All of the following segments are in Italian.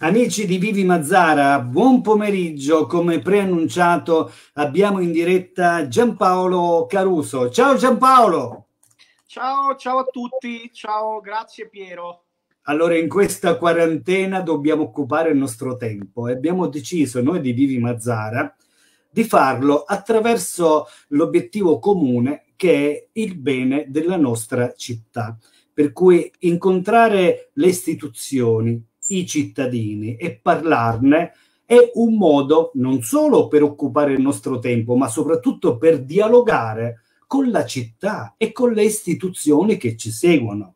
Amici di Vivi Mazzara, buon pomeriggio. Come preannunciato abbiamo in diretta Giampaolo Caruso. Ciao Giampaolo. Ciao, ciao a tutti. Ciao, grazie Piero. Allora, in questa quarantena dobbiamo occupare il nostro tempo e abbiamo deciso noi di Vivi Mazzara di farlo attraverso l'obiettivo comune che è il bene della nostra città. Per cui incontrare le istituzioni, i cittadini e parlarne è un modo non solo per occupare il nostro tempo, ma soprattutto per dialogare con la città e con le istituzioni che ci seguono.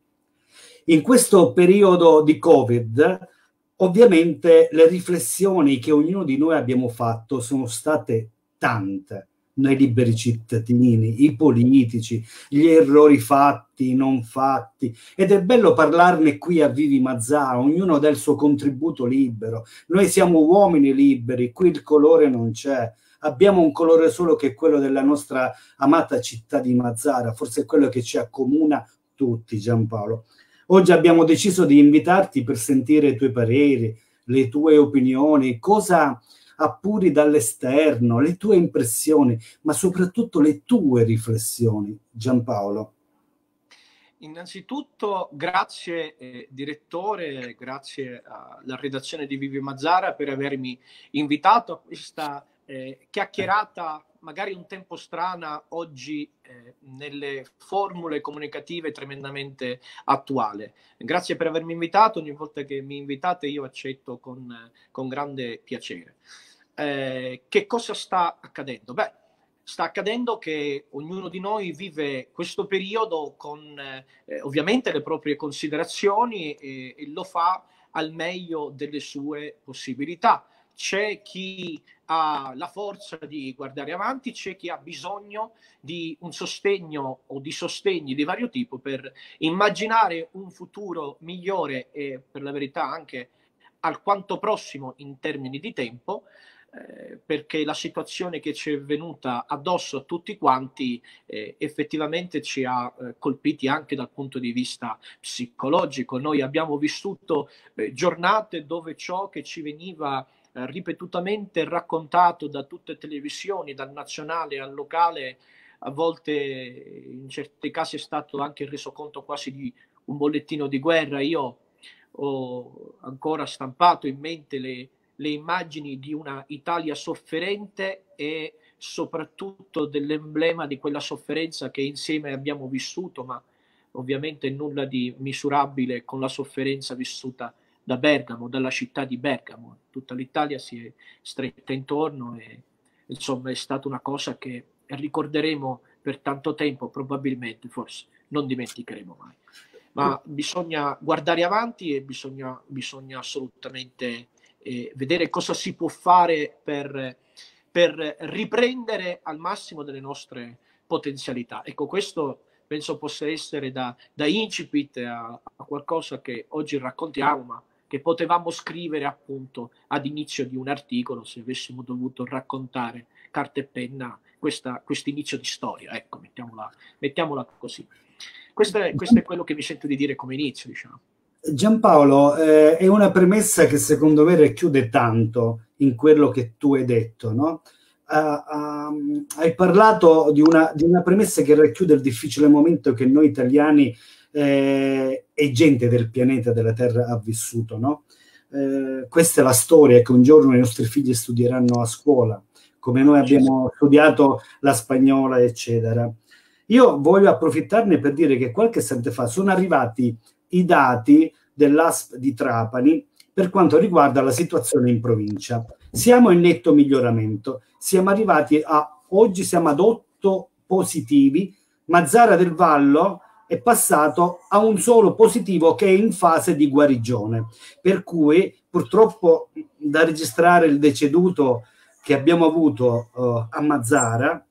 In questo periodo di Covid, ovviamente le riflessioni che ognuno di noi abbiamo fatto sono state tante noi liberi cittadini, i politici, gli errori fatti, non fatti. Ed è bello parlarne qui a Vivi Mazzara, ognuno dà il suo contributo libero. Noi siamo uomini liberi, qui il colore non c'è. Abbiamo un colore solo che è quello della nostra amata città di Mazzara, forse è quello che ci accomuna tutti, Giampaolo. Oggi abbiamo deciso di invitarti per sentire i tuoi pareri, le tue opinioni, cosa appuri dall'esterno, le tue impressioni, ma soprattutto le tue riflessioni, Giampaolo. Innanzitutto grazie eh, direttore, grazie alla redazione di Vivi Mazzara per avermi invitato a questa eh, chiacchierata magari un tempo strana oggi eh, nelle formule comunicative tremendamente attuale. Grazie per avermi invitato, ogni volta che mi invitate io accetto con, con grande piacere eh, che cosa sta accadendo? Beh, sta accadendo che ognuno di noi vive questo periodo con eh, ovviamente le proprie considerazioni e, e lo fa al meglio delle sue possibilità. C'è chi ha la forza di guardare avanti, c'è chi ha bisogno di un sostegno o di sostegni di vario tipo per immaginare un futuro migliore e per la verità anche alquanto prossimo in termini di tempo, eh, perché la situazione che ci è venuta addosso a tutti quanti eh, effettivamente ci ha eh, colpiti anche dal punto di vista psicologico. Noi abbiamo vissuto eh, giornate dove ciò che ci veniva ripetutamente raccontato da tutte le televisioni, dal nazionale al locale, a volte in certi casi è stato anche reso conto quasi di un bollettino di guerra. Io ho ancora stampato in mente le le immagini di una Italia sofferente e soprattutto dell'emblema di quella sofferenza che insieme abbiamo vissuto, ma ovviamente nulla di misurabile con la sofferenza vissuta da Bergamo, dalla città di Bergamo. Tutta l'Italia si è stretta intorno e insomma è stata una cosa che ricorderemo per tanto tempo, probabilmente, forse non dimenticheremo mai. Ma bisogna guardare avanti e bisogna, bisogna assolutamente eh, vedere cosa si può fare per, per riprendere al massimo delle nostre potenzialità. Ecco, questo penso possa essere da, da incipit a, a, qualcosa che oggi raccontiamo, ma che potevamo scrivere appunto ad inizio di un articolo se avessimo dovuto raccontare carta e penna questo inizio di storia. Ecco, mettiamola, mettiamola così. Questo è, questo è quello che mi sento di dire come inizio, diciamo. Giampaolo, eh, è una premessa che secondo me racchiude tanto in quello che tu hai detto, no? Uh, uh, hai parlato di una, di una, premessa che racchiude il difficile momento che noi italiani eh, e gente del pianeta, della Terra, ha vissuto, no? Eh, questa è la storia che un giorno i nostri figli studieranno a scuola, come noi abbiamo studiato la spagnola, eccetera. Io voglio approfittarne per dire che qualche istante fa sono arrivati i dati dell'ASP di Trapani per quanto riguarda la situazione in provincia. Siamo in netto miglioramento, siamo arrivati a oggi siamo ad 8 positivi, Mazzara del Vallo è passato a un solo positivo che è in fase di guarigione, per cui purtroppo da registrare il deceduto che abbiamo avuto uh, a Mazzara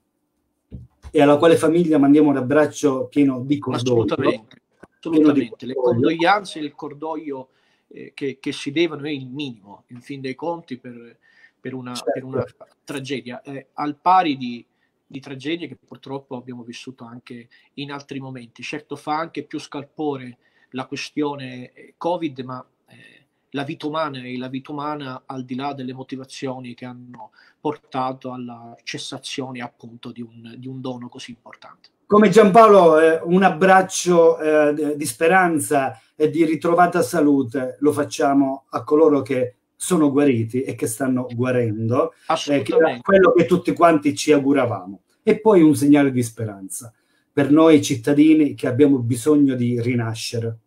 e alla quale famiglia mandiamo un abbraccio pieno di cordoglio. Assolutamente assolutamente. Le condoglianze e il cordoglio eh, che, che, si devono è il minimo, in fin dei conti, per, per, una, certo. per una, tragedia, eh, al pari di, di, tragedie che purtroppo abbiamo vissuto anche in altri momenti. Certo fa anche più scalpore la questione eh, Covid, ma eh, la vita umana e la vita umana al di là delle motivazioni che hanno portato alla cessazione appunto di un, di un dono così importante. Come Giampaolo, eh, un abbraccio eh, di speranza e di ritrovata salute lo facciamo a coloro che sono guariti e che stanno guarendo, eh, che quello che tutti quanti ci auguravamo. E poi un segnale di speranza per noi cittadini che abbiamo bisogno di rinascere.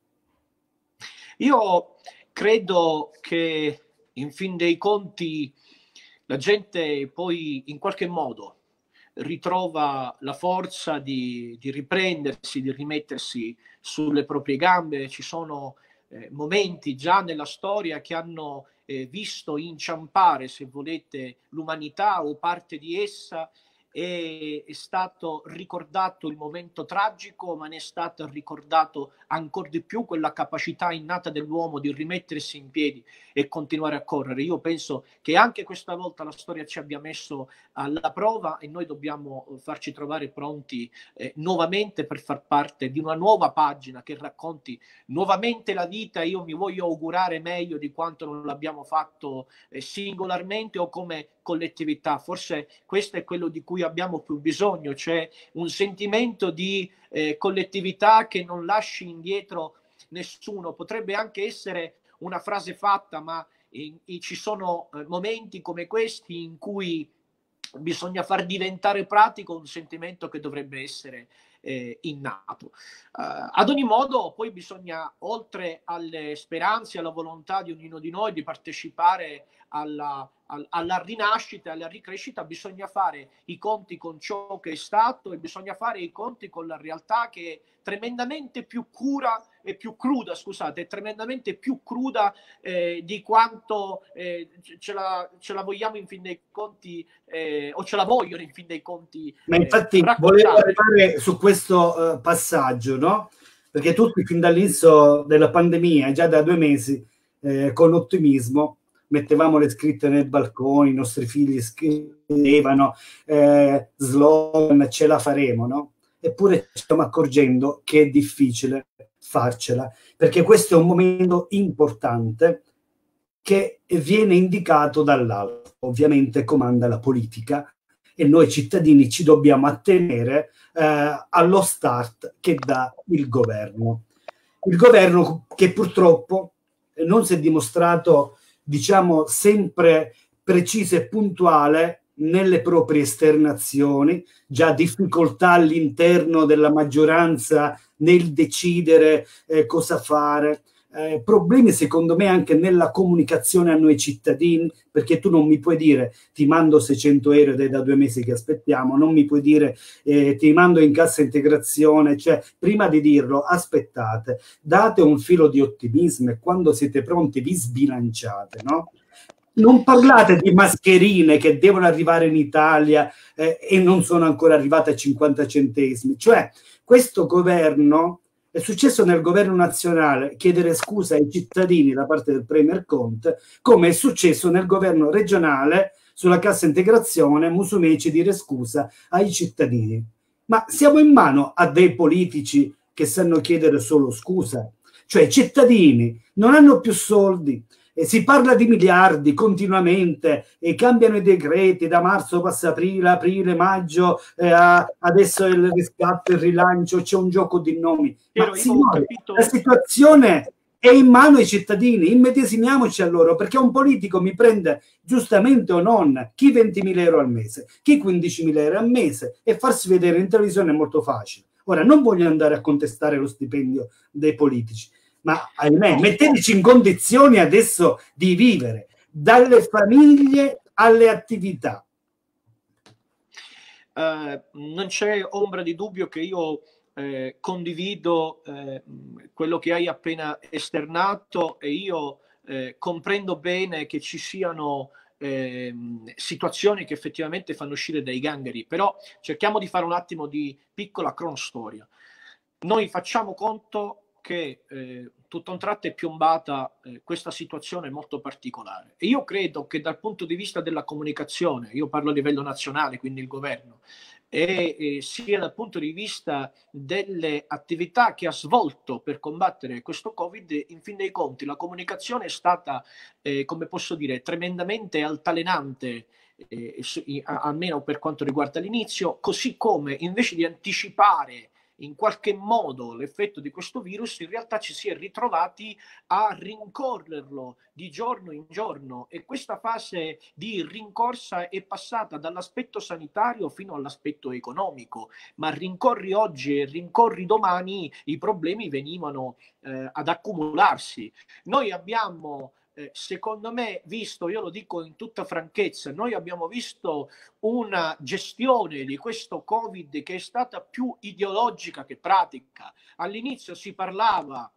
Io credo che in fin dei conti la gente poi in qualche modo ritrova la forza di, di riprendersi, di rimettersi sulle proprie gambe. Ci sono eh, momenti già nella storia che hanno eh, visto inciampare, se volete, l'umanità o parte di essa è, stato ricordato il momento tragico, ma ne è stato ricordato ancora di più quella capacità innata dell'uomo di rimettersi in piedi e continuare a correre. Io penso che anche questa volta la storia ci abbia messo alla prova e noi dobbiamo farci trovare pronti eh, nuovamente per far parte di una nuova pagina che racconti nuovamente la vita. Io mi voglio augurare meglio di quanto non l'abbiamo fatto eh, singolarmente o come collettività. Forse questo è quello di cui abbiamo più bisogno, cioè un sentimento di eh, collettività che non lasci indietro nessuno. Potrebbe anche essere una frase fatta, ma in, in, ci sono eh, momenti come questi in cui bisogna far diventare pratico un sentimento che dovrebbe essere eh, innato. Uh, ad ogni modo, poi bisogna, oltre alle speranze, alla volontà di ognuno di noi di partecipare alla, alla rinascita, alla ricrescita, bisogna fare i conti con ciò che è stato e bisogna fare i conti con la realtà che è tremendamente più cura e più cruda, scusate, è tremendamente più cruda eh, di quanto eh, ce, la, ce, la, vogliamo in fin dei conti eh, o ce la vogliono in fin dei conti. Ma infatti volevo arrivare su questo uh, passaggio, no? Perché tutti fin dall'inizio della pandemia, già da due mesi, eh, con ottimismo, mettevamo le scritte nei balconi, i nostri figli scrivevano eh, slogan, ce la faremo, no? Eppure ci stiamo accorgendo che è difficile farcela, perché questo è un momento importante che viene indicato dall'alto. Ovviamente comanda la politica e noi cittadini ci dobbiamo attenere eh, allo start che dà il governo. Il governo che purtroppo non si è dimostrato diciamo, sempre precisa e puntuale nelle proprie esternazioni, già difficoltà all'interno della maggioranza nel decidere eh, cosa fare, eh, problemi secondo me anche nella comunicazione a noi cittadini, perché tu non mi puoi dire ti mando 600 euro ed è da due mesi che aspettiamo, non mi puoi dire eh, ti mando in cassa integrazione, cioè prima di dirlo aspettate, date un filo di ottimismo e quando siete pronti vi sbilanciate, no? Non parlate di mascherine che devono arrivare in Italia eh, e non sono ancora arrivate a 50 centesimi, cioè questo governo è successo nel governo nazionale chiedere scusa ai cittadini da parte del Premier Conte, come è successo nel governo regionale sulla cassa integrazione Musumeci dire scusa ai cittadini. Ma siamo in mano a dei politici che sanno chiedere solo scusa, cioè i cittadini non hanno più soldi, e si parla di miliardi continuamente e cambiano i decreti da marzo passa aprile, aprile, maggio, eh, adesso il riscatto, il rilancio, c'è un gioco di nomi. Ma signore, la situazione è in mano ai cittadini, immedesimiamoci a loro, perché un politico mi prende giustamente o non chi 20.000 euro al mese, chi 15.000 euro al mese e farsi vedere in televisione è molto facile. Ora, non voglio andare a contestare lo stipendio dei politici, ma ahimè, metteteci in condizioni adesso di vivere, dalle famiglie alle attività. Uh, non c'è ombra di dubbio che io eh, condivido eh, quello che hai appena esternato e io eh, comprendo bene che ci siano ehm, situazioni che effettivamente fanno uscire dai gangheri, però cerchiamo di fare un attimo di piccola cronostoria. Noi facciamo conto che eh, tutto un tratto è piombata eh, questa situazione molto particolare. E io credo che dal punto di vista della comunicazione, io parlo a livello nazionale, quindi il governo, e, e, sia dal punto di vista delle attività che ha svolto per combattere questo Covid, in fin dei conti la comunicazione è stata, eh, come posso dire, tremendamente altalenante eh, almeno per quanto riguarda l'inizio, così come invece di anticipare in qualche modo l'effetto di questo virus, in realtà ci si è ritrovati a rincorrerlo di giorno in giorno e questa fase di rincorsa è passata dall'aspetto sanitario fino all'aspetto economico, ma rincorri oggi e rincorri domani i problemi venivano eh, ad accumularsi. Noi abbiamo eh, secondo me, visto, io lo dico in tutta franchezza, noi abbiamo visto una gestione di questo Covid che è stata più ideologica che pratica. All'inizio si parlava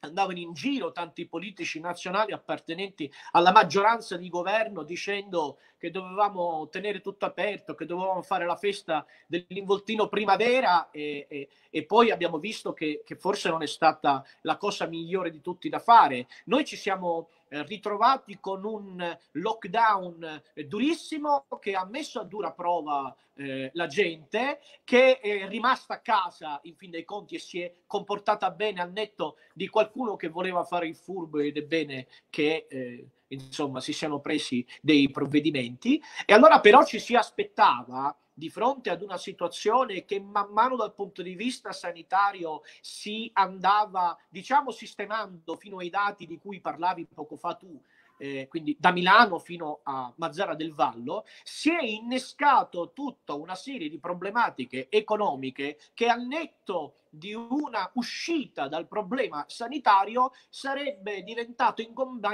andavano in giro tanti politici nazionali appartenenti alla maggioranza di governo dicendo che dovevamo tenere tutto aperto, che dovevamo fare la festa dell'involtino primavera e, e, e poi abbiamo visto che, che, forse non è stata la cosa migliore di tutti da fare. Noi ci siamo ritrovati con un lockdown eh, durissimo che ha messo a dura prova eh, la gente, che è rimasta a casa in fin dei conti e si è comportata bene al netto di qualcuno che voleva fare il furbo ed è bene che... Eh, insomma si siano presi dei provvedimenti. E allora però ci si aspettava di fronte ad una situazione che man mano dal punto di vista sanitario si andava diciamo sistemando fino ai dati di cui parlavi poco fa tu eh, quindi da Milano fino a Mazzara del Vallo, si è innescato tutta una serie di problematiche economiche che al netto di una uscita dal problema sanitario sarebbe diventato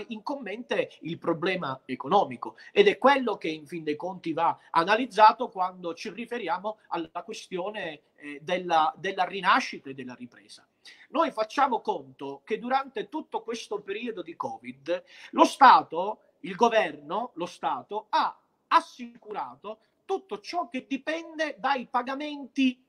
incombente il problema economico ed è quello che in fin dei conti va analizzato quando ci riferiamo alla questione eh, della, della rinascita e della ripresa. Noi facciamo conto che durante tutto questo periodo di Covid lo Stato, il governo, lo Stato ha assicurato tutto ciò che dipende dai pagamenti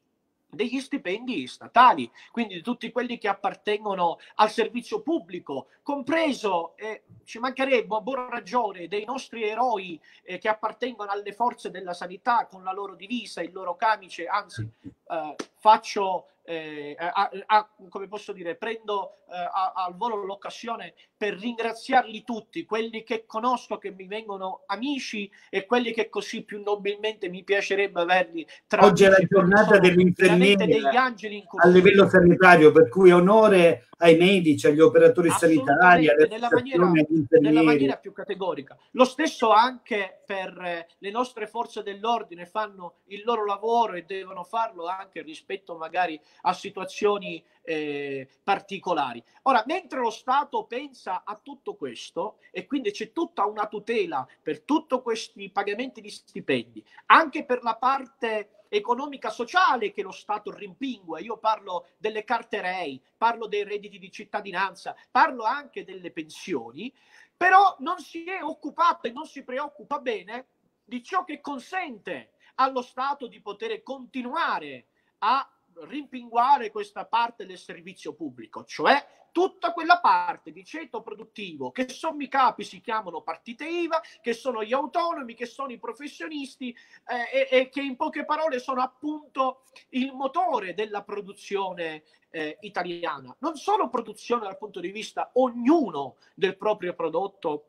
degli stipendi statali, quindi di tutti quelli che appartengono al servizio pubblico, compreso, eh, ci mancherebbe a buona ragione, dei nostri eroi eh, che appartengono alle forze della sanità con la loro divisa, il loro camice, anzi eh, faccio eh, a, a, come posso dire, prendo eh, a, al volo l'occasione per ringraziarli tutti, quelli che conosco, che mi vengono amici e quelli che così più nobilmente mi piacerebbe averli tra Oggi è la giornata dell'infermiere a livello sanitario, per cui onore ai medici, agli operatori sanitari, nella maniera, nella maniera più categorica. Lo stesso anche per eh, le nostre forze dell'ordine, fanno il loro lavoro e devono farlo anche rispetto magari a situazioni eh, particolari. Ora, mentre lo Stato pensa a tutto questo e quindi c'è tutta una tutela per tutti questi pagamenti di stipendi, anche per la parte economica sociale che lo Stato rimpingua. Io parlo delle carte REI, parlo dei redditi di cittadinanza, parlo anche delle pensioni, però non si è occupato e non si preoccupa bene di ciò che consente allo Stato di poter continuare a rimpinguare questa parte del servizio pubblico, cioè tutta quella parte di ceto produttivo che sommi capi si chiamano partite IVA, che sono gli autonomi, che sono i professionisti eh, e, e, che in poche parole sono appunto il motore della produzione eh, italiana. Non solo produzione dal punto di vista ognuno del proprio prodotto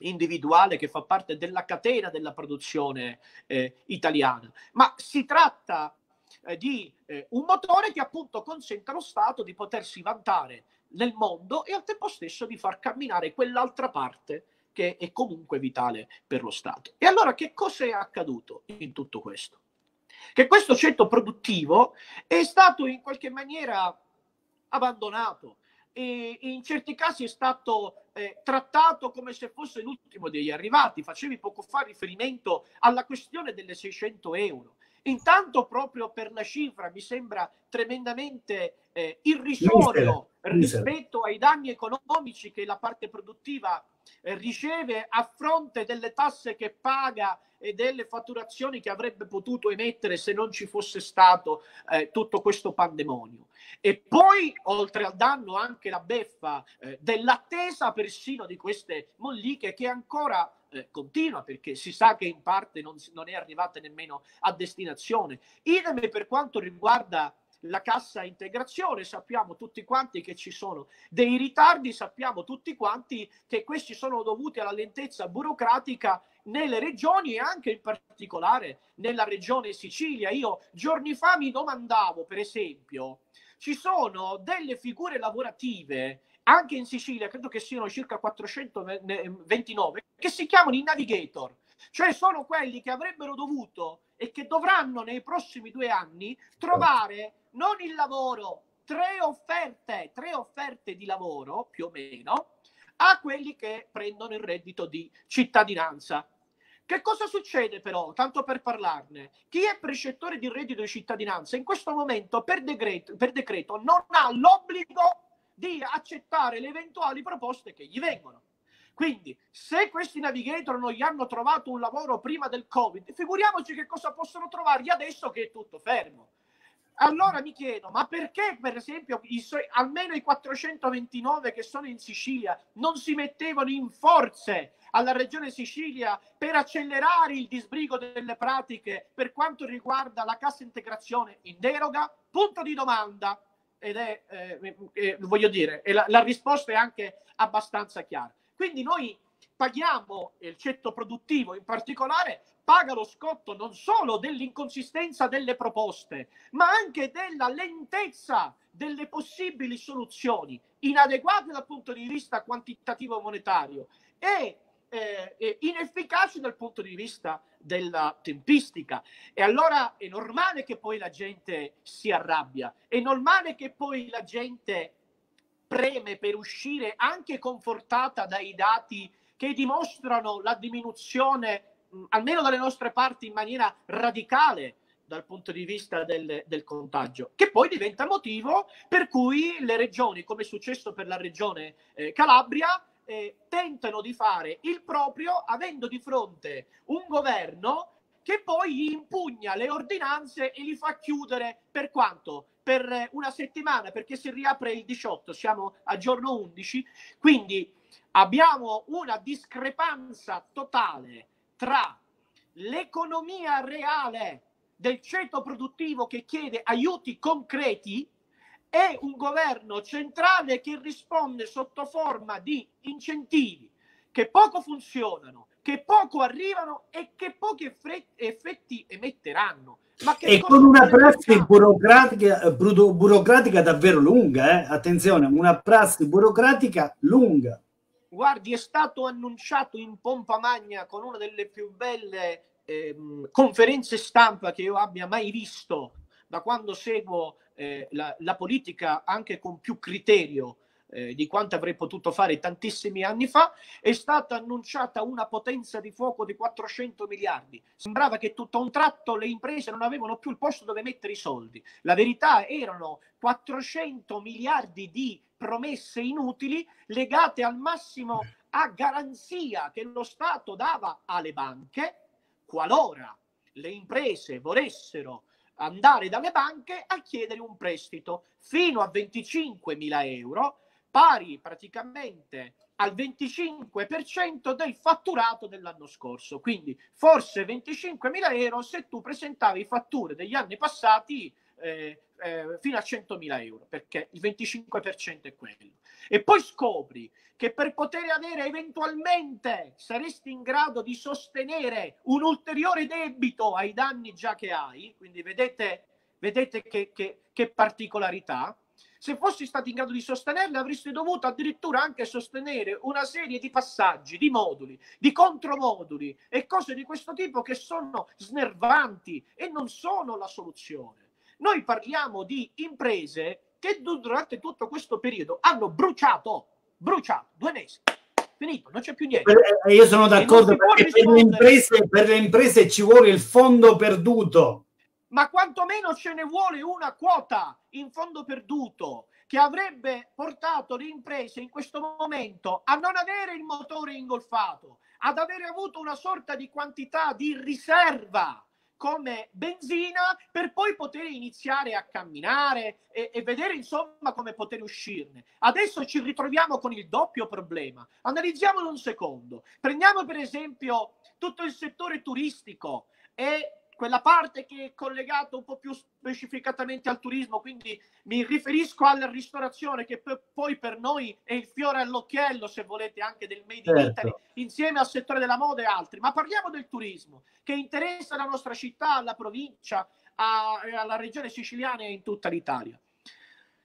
individuale che fa parte della catena della produzione eh, italiana, ma si tratta eh, di eh, un motore che appunto consente allo Stato di potersi vantare nel mondo e al tempo stesso di far camminare quell'altra parte che è comunque vitale per lo Stato. E allora che cosa è accaduto in tutto questo? Che questo ceto produttivo è stato in qualche maniera abbandonato e in certi casi è stato eh, trattato come se fosse l'ultimo degli arrivati. Facevi poco fa riferimento alla questione delle 600 euro. Intanto proprio per la cifra mi sembra tremendamente eh, irrisorio rispetto ai danni economici che la parte produttiva eh, riceve a fronte delle tasse che paga e delle fatturazioni che avrebbe potuto emettere se non ci fosse stato eh, tutto questo pandemonio. E poi, oltre al danno, anche la beffa eh, dell'attesa persino di queste molliche che ancora eh, continua perché si sa che in parte non, non, è arrivata nemmeno a destinazione. Idem per quanto riguarda la cassa integrazione, sappiamo tutti quanti che ci sono dei ritardi, sappiamo tutti quanti che questi sono dovuti alla lentezza burocratica nelle regioni e anche in particolare nella regione Sicilia. Io giorni fa mi domandavo, per esempio, ci sono delle figure lavorative anche in Sicilia, credo che siano circa 429, che si chiamano i navigator, cioè sono quelli che avrebbero dovuto e che dovranno nei prossimi due anni trovare non il lavoro, tre offerte, tre offerte di lavoro più o meno a quelli che prendono il reddito di cittadinanza. Che cosa succede però, tanto per parlarne? Chi è precettore di reddito di cittadinanza in questo momento per decreto, per decreto non ha l'obbligo di accettare le eventuali proposte che gli vengono. Quindi, se questi navigator non gli hanno trovato un lavoro prima del Covid, figuriamoci che cosa possono trovargli adesso che è tutto fermo. Allora mi chiedo, ma perché per esempio i almeno i 429 che sono in Sicilia non si mettevano in forze alla regione Sicilia per accelerare il disbrigo delle pratiche per quanto riguarda la cassa integrazione in deroga? Punto di domanda. Ed è, eh, eh, voglio dire, la, la risposta è anche abbastanza chiara. Quindi noi paghiamo il ceto produttivo in particolare paga lo scotto non solo dell'inconsistenza delle proposte, ma anche della lentezza delle possibili soluzioni, inadeguate dal punto di vista quantitativo monetario e eh, inefficaci dal punto di vista della tempistica. E allora è normale che poi la gente si arrabbia, è normale che poi la gente preme per uscire anche confortata dai dati che dimostrano la diminuzione, mh, almeno dalle nostre parti, in maniera radicale dal punto di vista del, del, contagio, che poi diventa motivo per cui le regioni, come è successo per la regione eh, Calabria, eh, tentano di fare il proprio avendo di fronte un governo che poi impugna le ordinanze e li fa chiudere per quanto? Per una settimana, perché si riapre il 18, siamo a giorno 11, quindi abbiamo una discrepanza totale tra l'economia reale del ceto produttivo che chiede aiuti concreti e un governo centrale che risponde sotto forma di incentivi che poco funzionano, che poco arrivano e che pochi effetti emetteranno. e con una prassi burocratica, burocratica, davvero lunga, eh? attenzione, una prassi burocratica lunga. Guardi, è stato annunciato in pompa magna con una delle più belle ehm, conferenze stampa che io abbia mai visto da quando seguo eh, la, la, politica anche con più criterio eh, di quanto avrei potuto fare tantissimi anni fa, è stata annunciata una potenza di fuoco di 400 miliardi. Sembrava che tutto a un tratto le imprese non avevano più il posto dove mettere i soldi. La verità erano 400 miliardi di promesse inutili legate al massimo a garanzia che lo Stato dava alle banche qualora le imprese volessero andare dalle banche a chiedere un prestito fino a 25 mila euro, pari praticamente al 25% del fatturato dell'anno scorso. Quindi forse 25 mila euro se tu presentavi fatture degli anni passati eh, eh, fino a 100.000 euro, perché il 25% è quello. E poi scopri che per poter avere eventualmente saresti in grado di sostenere un ulteriore debito ai danni già che hai, quindi vedete, vedete che, che, che particolarità, se fossi stato in grado di sostenerle avresti dovuto addirittura anche sostenere una serie di passaggi, di moduli, di contromoduli e cose di questo tipo che sono snervanti e non sono la soluzione. Noi parliamo di imprese che durante tutto questo periodo hanno bruciato, bruciato, due mesi. Finito, non c'è più niente. Eh, io sono d'accordo perché per le, imprese, per le imprese ci vuole il fondo perduto. Ma quantomeno ce ne vuole una quota in fondo perduto che avrebbe portato le imprese in questo momento a non avere il motore ingolfato, ad avere avuto una sorta di quantità di riserva come benzina per poi poter iniziare a camminare e, e, vedere insomma come poter uscirne. Adesso ci ritroviamo con il doppio problema. Analizziamolo un secondo. Prendiamo per esempio tutto il settore turistico e quella parte che è collegata un po' più specificatamente al turismo, quindi mi riferisco alla ristorazione che poi per noi è il fiore all'occhiello, se volete, anche del Made in certo. Italy, insieme al settore della moda e altri. Ma parliamo del turismo, che interessa la nostra città, la provincia, a, alla regione siciliana e in tutta l'Italia.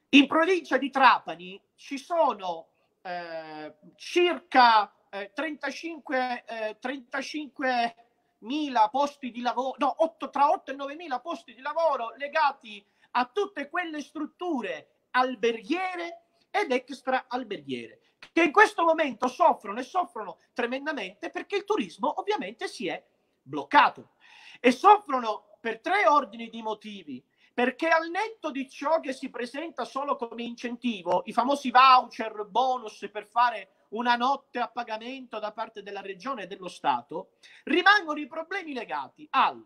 In provincia di Trapani ci sono eh, circa eh, 35, eh, 35 mila posti di lavoro, no, 8, tra 8 e 9 mila posti di lavoro legati a tutte quelle strutture alberghiere ed extra alberghiere che in questo momento soffrono e soffrono tremendamente perché il turismo ovviamente si è bloccato. E soffrono per tre ordini di motivi. Perché al netto di ciò che si presenta solo come incentivo, i famosi voucher, bonus per fare una notte a pagamento da parte della regione e dello Stato, rimangono i problemi legati al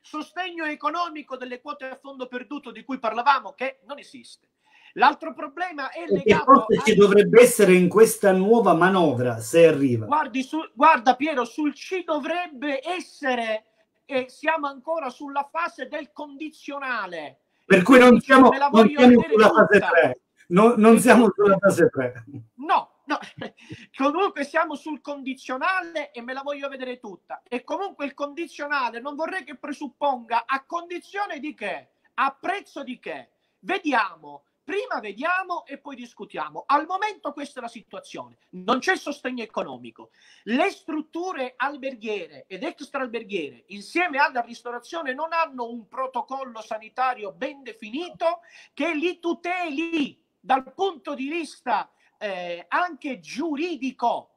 sostegno economico delle quote a fondo perduto di cui parlavamo, che non esiste. L'altro problema è legato. Forse ci dovrebbe essere in questa nuova manovra, se arriva. Guardi, su, guarda Piero, sul ci dovrebbe essere, e siamo ancora sulla fase del condizionale. Per cui non siamo, non siamo sulla fase 3. No, non siamo sulla fase 3. No, No, comunque siamo sul condizionale e me la voglio vedere tutta. E comunque il condizionale non vorrei che presupponga a condizione di che? A prezzo di che? Vediamo. Prima vediamo e poi discutiamo. Al momento questa è la situazione. Non c'è sostegno economico. Le strutture alberghiere ed extraalberghiere insieme alla ristorazione non hanno un protocollo sanitario ben definito che li tuteli dal punto di vista eh, anche giuridico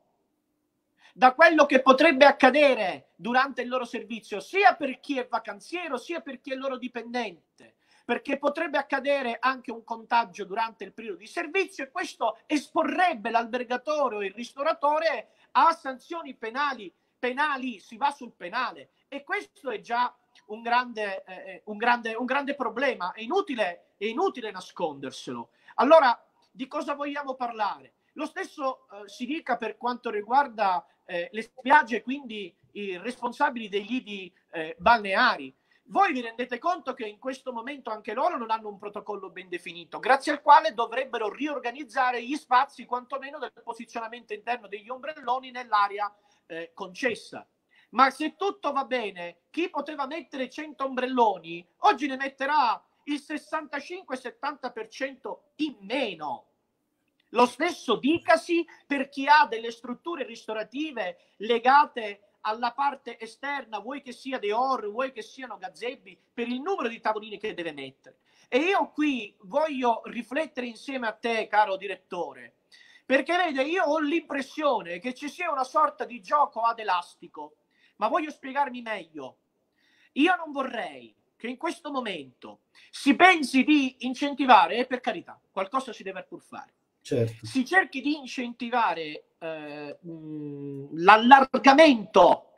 da quello che potrebbe accadere durante il loro servizio, sia per chi è vacanziero, sia per chi è loro dipendente, perché potrebbe accadere anche un contagio durante il periodo di servizio e questo esporrebbe l'albergatore o il ristoratore a sanzioni penali, penali, si va sul penale e questo è già un grande, eh, un grande, un grande problema, è inutile, è inutile nasconderselo. Allora, di cosa vogliamo parlare. Lo stesso eh, si dica per quanto riguarda eh, le spiagge, quindi i responsabili dei lidi eh, balneari. Voi vi rendete conto che in questo momento anche loro non hanno un protocollo ben definito, grazie al quale dovrebbero riorganizzare gli spazi, quantomeno del posizionamento interno degli ombrelloni nell'area eh, concessa. Ma se tutto va bene, chi poteva mettere 100 ombrelloni, oggi ne metterà il 65-70% in meno. Lo stesso dicasi per chi ha delle strutture ristorative legate alla parte esterna, vuoi che sia Deor, vuoi che siano gazebbi, per il numero di tavolini che deve mettere. E io qui voglio riflettere insieme a te, caro direttore, perché vede, io ho l'impressione che ci sia una sorta di gioco ad elastico, ma voglio spiegarmi meglio. Io non vorrei che in questo momento si pensi di incentivare, e per carità, qualcosa si deve pur fare. Certo. Si cerchi di incentivare eh, l'allargamento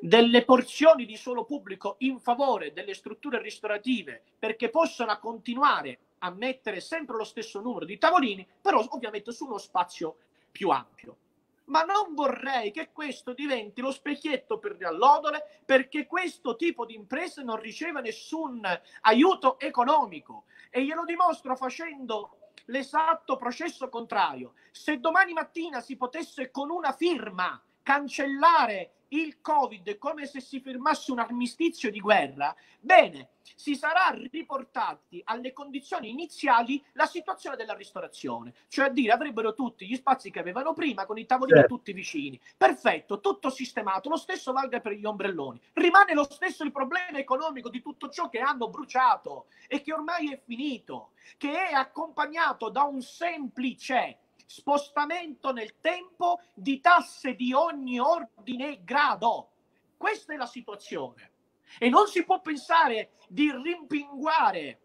delle porzioni di suolo pubblico in favore delle strutture ristorative perché possano continuare a mettere sempre lo stesso numero di tavolini, però ovviamente su uno spazio più ampio ma non vorrei che questo diventi lo specchietto per le allodole perché questo tipo di imprese non riceve nessun aiuto economico e glielo dimostro facendo l'esatto processo contrario. Se domani mattina si potesse con una firma cancellare il Covid come se si firmasse un armistizio di guerra, bene, si sarà riportati alle condizioni iniziali la situazione della ristorazione, cioè a dire avrebbero tutti gli spazi che avevano prima con i tavolini certo. tutti vicini. Perfetto, tutto sistemato, lo stesso valga per gli ombrelloni. Rimane lo stesso il problema economico di tutto ciò che hanno bruciato e che ormai è finito, che è accompagnato da un semplice spostamento nel tempo di tasse di ogni ordine e grado. Questa è la situazione. E non si può pensare di rimpinguare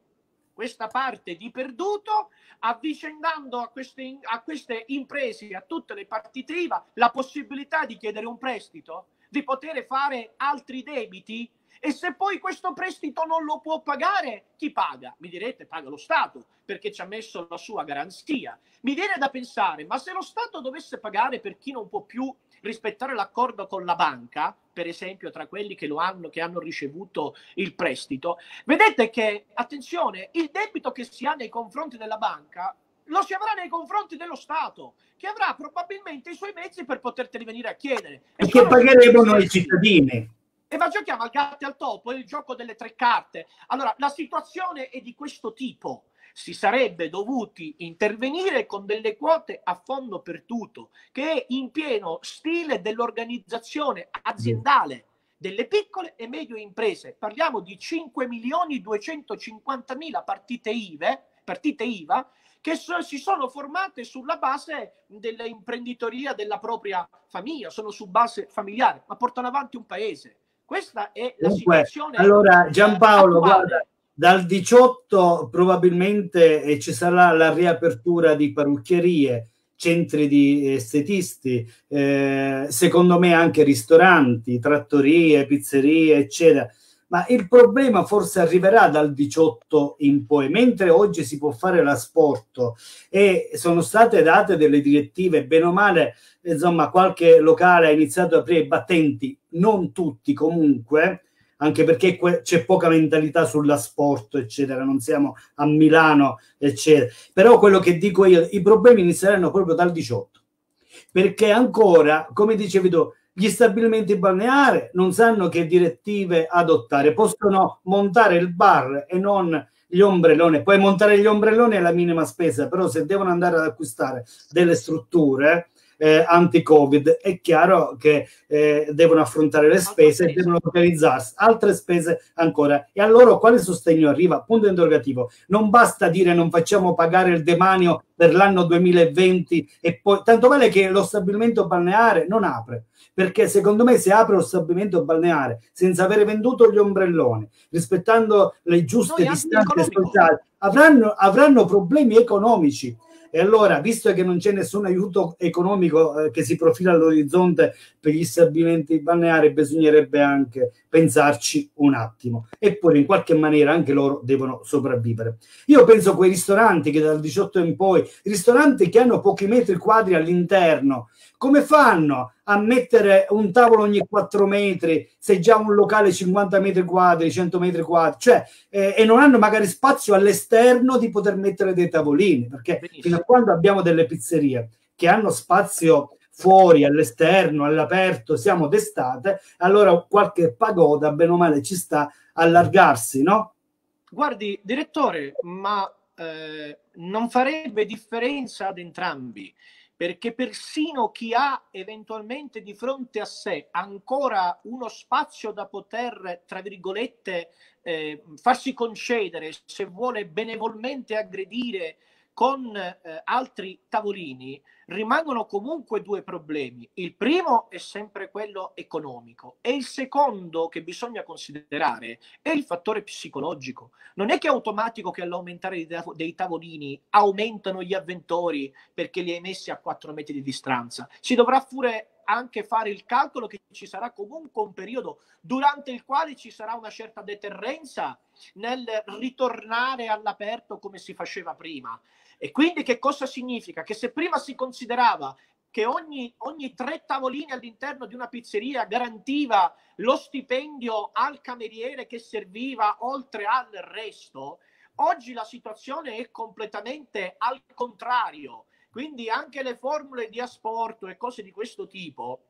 questa parte di perduto avvicendando a queste, a queste imprese, a tutte le partite IVA, la possibilità di chiedere un prestito. di poter fare altri debiti? E se poi questo prestito non lo può pagare, chi paga? Mi direte, paga lo Stato, perché ci ha messo la sua garanzia. Mi viene da pensare, ma se lo Stato dovesse pagare per chi non può più rispettare l'accordo con la banca, per esempio tra quelli che lo hanno, che hanno ricevuto il prestito, vedete che, attenzione, il debito che si ha nei confronti della banca lo si avrà nei confronti dello Stato, che avrà probabilmente i suoi mezzi per poterteli venire a chiedere. E, e che pagheremo noi cittadini e va giochiamo al gatto e al topo, è il gioco delle tre carte. Allora, la situazione è di questo tipo. Si sarebbe dovuti intervenire con delle quote a fondo perduto, che è in pieno stile dell'organizzazione aziendale delle piccole e medie imprese. Parliamo di 5 milioni 250 mila partite IVA, partite IVA che so, si sono formate sulla base dell'imprenditoria della propria famiglia, sono su base familiare, ma portano avanti un paese. Questa è la Dunque, situazione. Allora, Giampaolo, guarda, dal 18 probabilmente eh, ci sarà la riapertura di parrucchierie, centri di estetisti, eh, secondo me anche ristoranti, trattorie, pizzerie, eccetera ma il problema forse arriverà dal 18 in poi, mentre oggi si può fare l'asporto e sono state date delle direttive, bene o male, insomma, qualche locale ha iniziato ad aprire battenti, non tutti comunque, anche perché c'è poca mentalità sull'asporto, eccetera, non siamo a Milano, eccetera. Però quello che dico io, i problemi inizieranno proprio dal 18, perché ancora, come dicevi tu, gli stabilimenti balneari non sanno che direttive adottare, possono montare il bar e non gli ombrelloni. Puoi montare gli ombrelloni alla minima spesa, però se devono andare ad acquistare delle strutture eh, anti-Covid, è chiaro che eh, devono affrontare le spese e devono organizzarsi altre spese ancora. E a loro quale sostegno arriva? Punto interrogativo. Non basta dire non facciamo pagare il demanio per l'anno 2020 e poi tanto vale che lo stabilimento balneare non apre perché secondo me se apre lo stabilimento balneare senza avere venduto gli ombrelloni rispettando le giuste no, distanze sociali avranno, avranno problemi economici e allora, visto che non c'è nessun aiuto economico eh, che si profila all'orizzonte per gli stabilimenti balneari, bisognerebbe anche pensarci un attimo. Eppure, in qualche maniera, anche loro devono sopravvivere. Io penso a quei ristoranti che dal 18 in poi, ristoranti che hanno pochi metri quadri all'interno, come fanno a mettere un tavolo ogni 4 metri se già un locale 50 metri quadri, 100 metri quadri, cioè, eh, e non hanno magari spazio all'esterno di poter mettere dei tavolini, perché Benissimo. fino a quando abbiamo delle pizzerie che hanno spazio fuori, all'esterno, all'aperto, siamo d'estate, allora qualche pagoda, bene o male, ci sta allargarsi, no? Guardi, direttore, ma eh, non farebbe differenza ad entrambi perché persino chi ha eventualmente di fronte a sé ancora uno spazio da poter, tra virgolette, eh, farsi concedere, se vuole benevolmente aggredire con eh, altri tavolini rimangono comunque due problemi. Il primo è sempre quello economico e il secondo che bisogna considerare è il fattore psicologico. Non è che è automatico che all'aumentare dei tavolini aumentano gli avventori perché li hai messi a 4 metri di distanza. Si dovrà pure anche fare il calcolo che ci sarà comunque un periodo durante il quale ci sarà una certa deterrenza nel ritornare all'aperto come si faceva prima. E quindi che cosa significa? Che se prima si considerava che ogni, ogni tre tavolini all'interno di una pizzeria garantiva lo stipendio al cameriere che serviva oltre al resto, oggi la situazione è completamente al contrario. Quindi anche le formule di asporto e cose di questo tipo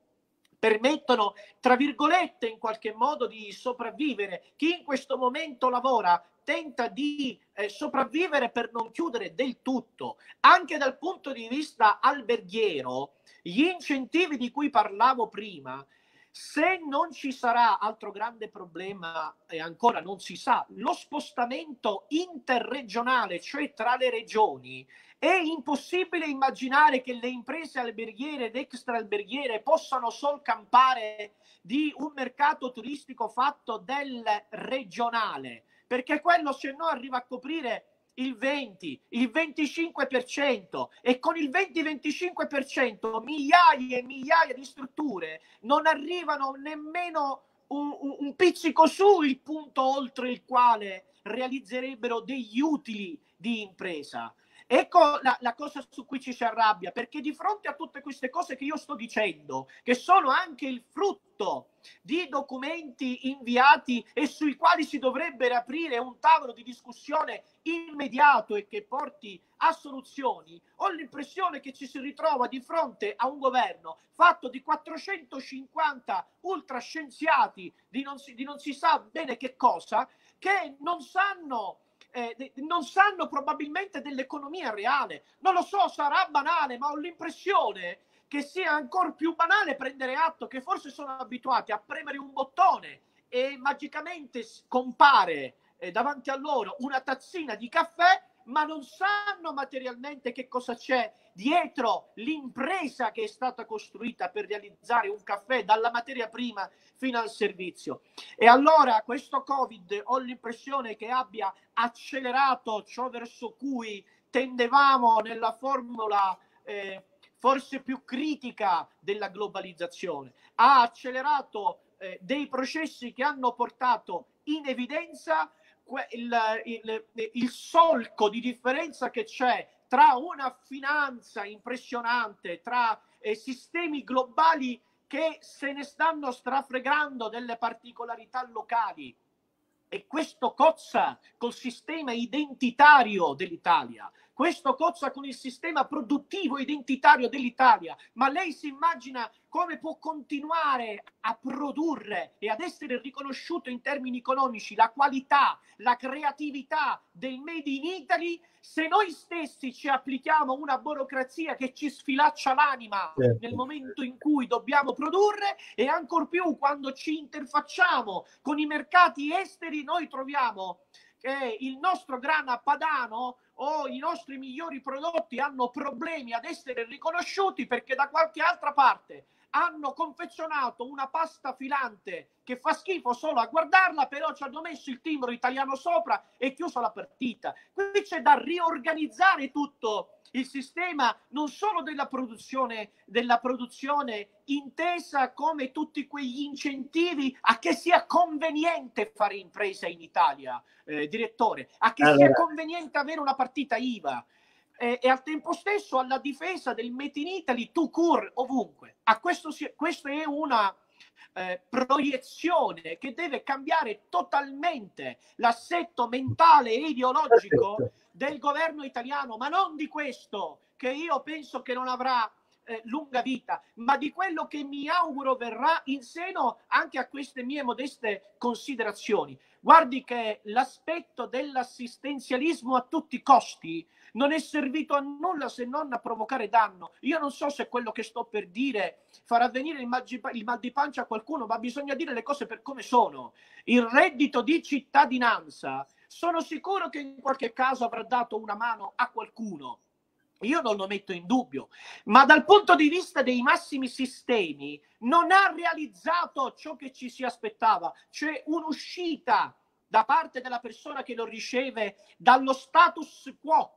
permettono, tra virgolette, in qualche modo di sopravvivere. Chi in questo momento lavora tenta di eh, sopravvivere per non chiudere del tutto. Anche dal punto di vista alberghiero, gli incentivi di cui parlavo prima, se non ci sarà altro grande problema, e ancora non si sa, lo spostamento interregionale, cioè tra le regioni, è impossibile immaginare che le imprese alberghiere ed extraalberghiere possano sol campare di un mercato turistico fatto del regionale, perché quello se no arriva a coprire il 20, il 25% e con il 20-25% migliaia e migliaia di strutture non arrivano nemmeno un, un pizzico su il punto oltre il quale realizzerebbero degli utili di impresa. Ecco la, la, cosa su cui ci si arrabbia, perché di fronte a tutte queste cose che io sto dicendo, che sono anche il frutto di documenti inviati e sui quali si dovrebbe aprire un tavolo di discussione immediato e che porti a soluzioni, ho l'impressione che ci si ritrova di fronte a un governo fatto di 450 ultrascienziati di non si, di non si sa bene che cosa, che non sanno eh, non sanno probabilmente dell'economia reale. Non lo so, sarà banale, ma ho l'impressione che sia ancora più banale prendere atto che forse sono abituati a premere un bottone e magicamente compare eh, davanti a loro una tazzina di caffè ma non sanno materialmente che cosa c'è dietro l'impresa che è stata costruita per realizzare un caffè dalla materia prima fino al servizio. E allora questo Covid ho l'impressione che abbia accelerato ciò verso cui tendevamo nella formula eh, forse più critica della globalizzazione. Ha accelerato eh, dei processi che hanno portato in evidenza il, il, il solco di differenza che c'è tra una finanza impressionante, tra eh, sistemi globali che se ne stanno strafregando delle particolarità locali. E questo cozza col sistema identitario dell'Italia, questo cozza con il sistema produttivo identitario dell'Italia, ma lei si immagina come può continuare a produrre e ad essere riconosciuto in termini economici la qualità, la creatività del Made in Italy se noi stessi ci applichiamo una burocrazia che ci sfilaccia l'anima certo. nel momento in cui dobbiamo produrre e ancor più quando ci interfacciamo con i mercati esteri noi troviamo che il nostro grana padano o i nostri migliori prodotti hanno problemi ad essere riconosciuti perché da qualche altra parte hanno confezionato una pasta filante che fa schifo solo a guardarla, però ci hanno messo il timbro italiano sopra e chiuso la partita. Qui c'è da riorganizzare tutto il sistema non solo della produzione, della produzione intesa come tutti quegli incentivi a che sia conveniente fare impresa in Italia, eh, direttore, a che allora. sia conveniente avere una partita IVA, eh, e al tempo stesso alla difesa del Made in Italy to cure ovunque. A questo, questa è una eh, proiezione che deve cambiare totalmente l'assetto mentale e ideologico del governo italiano, ma non di questo che io penso che non avrà eh, lunga vita, ma di quello che mi auguro verrà in seno anche a queste mie modeste considerazioni. Guardi che l'aspetto dell'assistenzialismo a tutti i costi non è servito a nulla se non a provocare danno. Io non so se quello che sto per dire farà venire il, il mal di pancia a qualcuno, ma bisogna dire le cose per come sono. Il reddito di cittadinanza, sono sicuro che in qualche caso avrà dato una mano a qualcuno. Io non lo metto in dubbio, ma dal punto di vista dei massimi sistemi non ha realizzato ciò che ci si aspettava, cioè un'uscita da parte della persona che lo riceve dallo status quo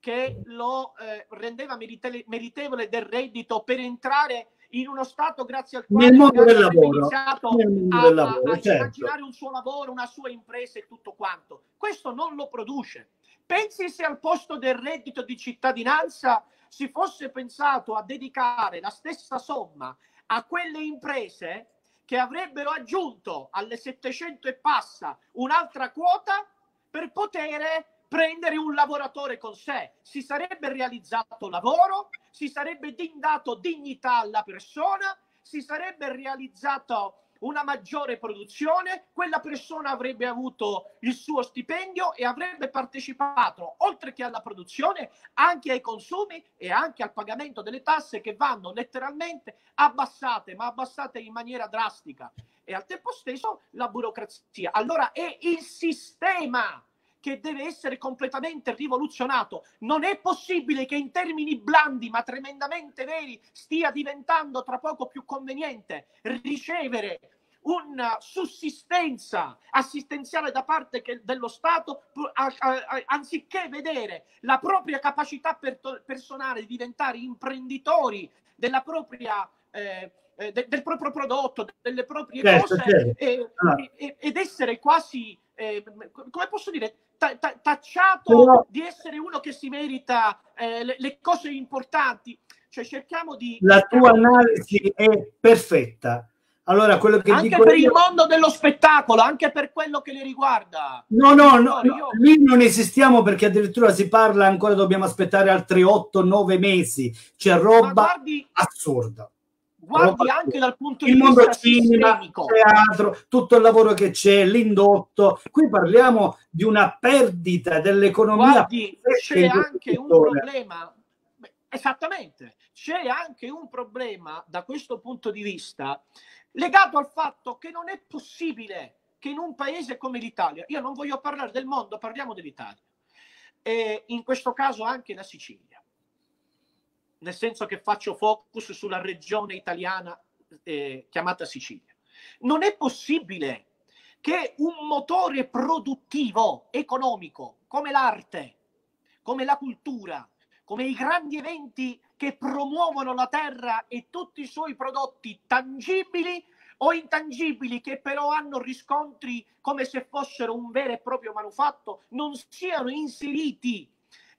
che lo eh, rendeva merite- meritevole del reddito per entrare in uno stato grazie al quale nel mondo del lavoro, iniziato mondo a, del lavoro, a, certo. immaginare un suo lavoro, una sua impresa e tutto quanto. Questo non lo produce. Pensi se al posto del reddito di cittadinanza si fosse pensato a dedicare la stessa somma a quelle imprese che avrebbero aggiunto alle 700 e passa un'altra quota per poter prendere un lavoratore con sé. Si sarebbe realizzato lavoro, si sarebbe dato dignità alla persona, si sarebbe realizzato una maggiore produzione, quella persona avrebbe avuto il suo stipendio e avrebbe partecipato, oltre che alla produzione, anche ai consumi e anche al pagamento delle tasse che vanno letteralmente abbassate, ma abbassate in maniera drastica. E al tempo stesso la burocrazia. Allora è il sistema che deve essere completamente rivoluzionato. Non è possibile che in termini blandi ma tremendamente veri stia diventando tra poco più conveniente ricevere una sussistenza assistenziale da parte dello Stato anziché vedere la propria capacità per, personale di diventare imprenditori della propria eh, eh, de, del proprio prodotto, delle proprie certo, cose certo. E, ah. ed essere quasi, eh, come posso dire, ta, ta, tacciato Però... di essere uno che si merita eh, le, le, cose importanti. Cioè cerchiamo di... La tua analisi è perfetta. Allora, quello che anche per io... il mondo dello spettacolo, anche per quello che li riguarda. No, no, no, no, lì non esistiamo perché addirittura si parla ancora, dobbiamo aspettare altri 8-9 mesi. C'è roba guardi, assurda guardi anche dal punto di il vista cinema, teatro, tutto il lavoro che c'è, l'indotto. Qui parliamo di una perdita dell'economia. Guardi, c'è anche un problema. Esattamente, c'è anche un problema da questo punto di vista legato al fatto che non è possibile che in un paese come l'Italia, io non voglio parlare del mondo, parliamo dell'Italia, e in questo caso anche la Sicilia nel senso che faccio focus sulla regione italiana eh, chiamata Sicilia. Non è possibile che un motore produttivo, economico, come l'arte, come la cultura, come i grandi eventi che promuovono la terra e tutti i suoi prodotti tangibili o intangibili che però hanno riscontri come se fossero un vero e proprio manufatto, non siano inseriti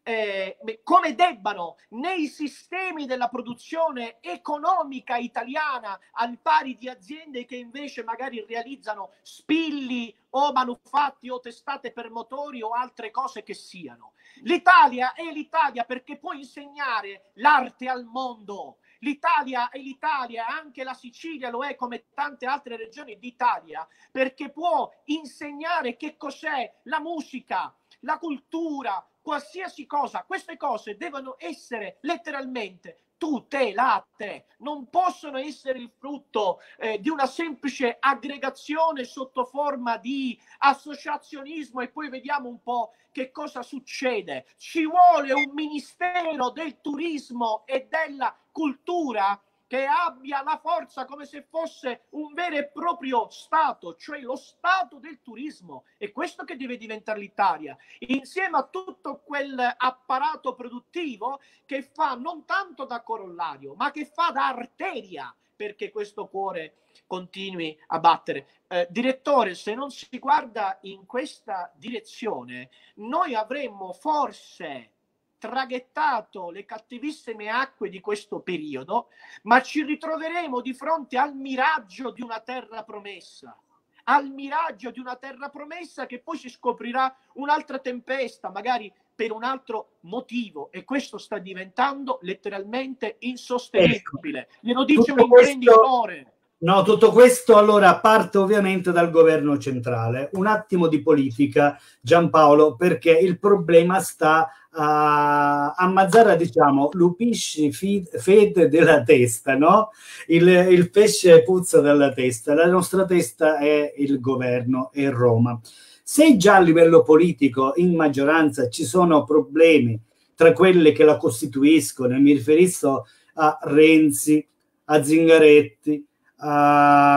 eh, come debbano nei sistemi della produzione economica italiana al pari di aziende che invece magari realizzano spilli o manufatti o testate per motori o altre cose che siano. L'Italia è l'Italia perché può insegnare l'arte al mondo. L'Italia è l'Italia, anche la Sicilia lo è come tante altre regioni d'Italia, perché può insegnare che cos'è la musica, la cultura, qualsiasi cosa, queste cose devono essere letteralmente tutelate, non possono essere il frutto eh, di una semplice aggregazione sotto forma di associazionismo e poi vediamo un po' che cosa succede. Ci vuole un ministero del turismo e della cultura che abbia la forza come se fosse un vero e proprio Stato, cioè lo Stato del turismo. È questo che deve diventare l'Italia, insieme a tutto quell'apparato produttivo che fa non tanto da corollario, ma che fa da arteria perché questo cuore continui a battere. Eh, direttore, se non si guarda in questa direzione, noi avremmo forse traghettato le cattivissime acque di questo periodo, ma ci ritroveremo di fronte al miraggio di una terra promessa, al miraggio di una terra promessa che poi si scoprirà un'altra tempesta, magari per un altro motivo e questo sta diventando letteralmente insostenibile. Ecco. Glielo dice un imprenditore. Questo No, tutto questo allora parte ovviamente dal governo centrale. Un attimo di politica, Giampaolo, perché il problema sta a, a Mazzara, diciamo, lupisci fede della testa, no? Il, il pesce puzza dalla testa, la nostra testa è il governo, è Roma. Se già a livello politico in maggioranza ci sono problemi tra quelle che la costituiscono, e mi riferisco a Renzi, a Zingaretti, a,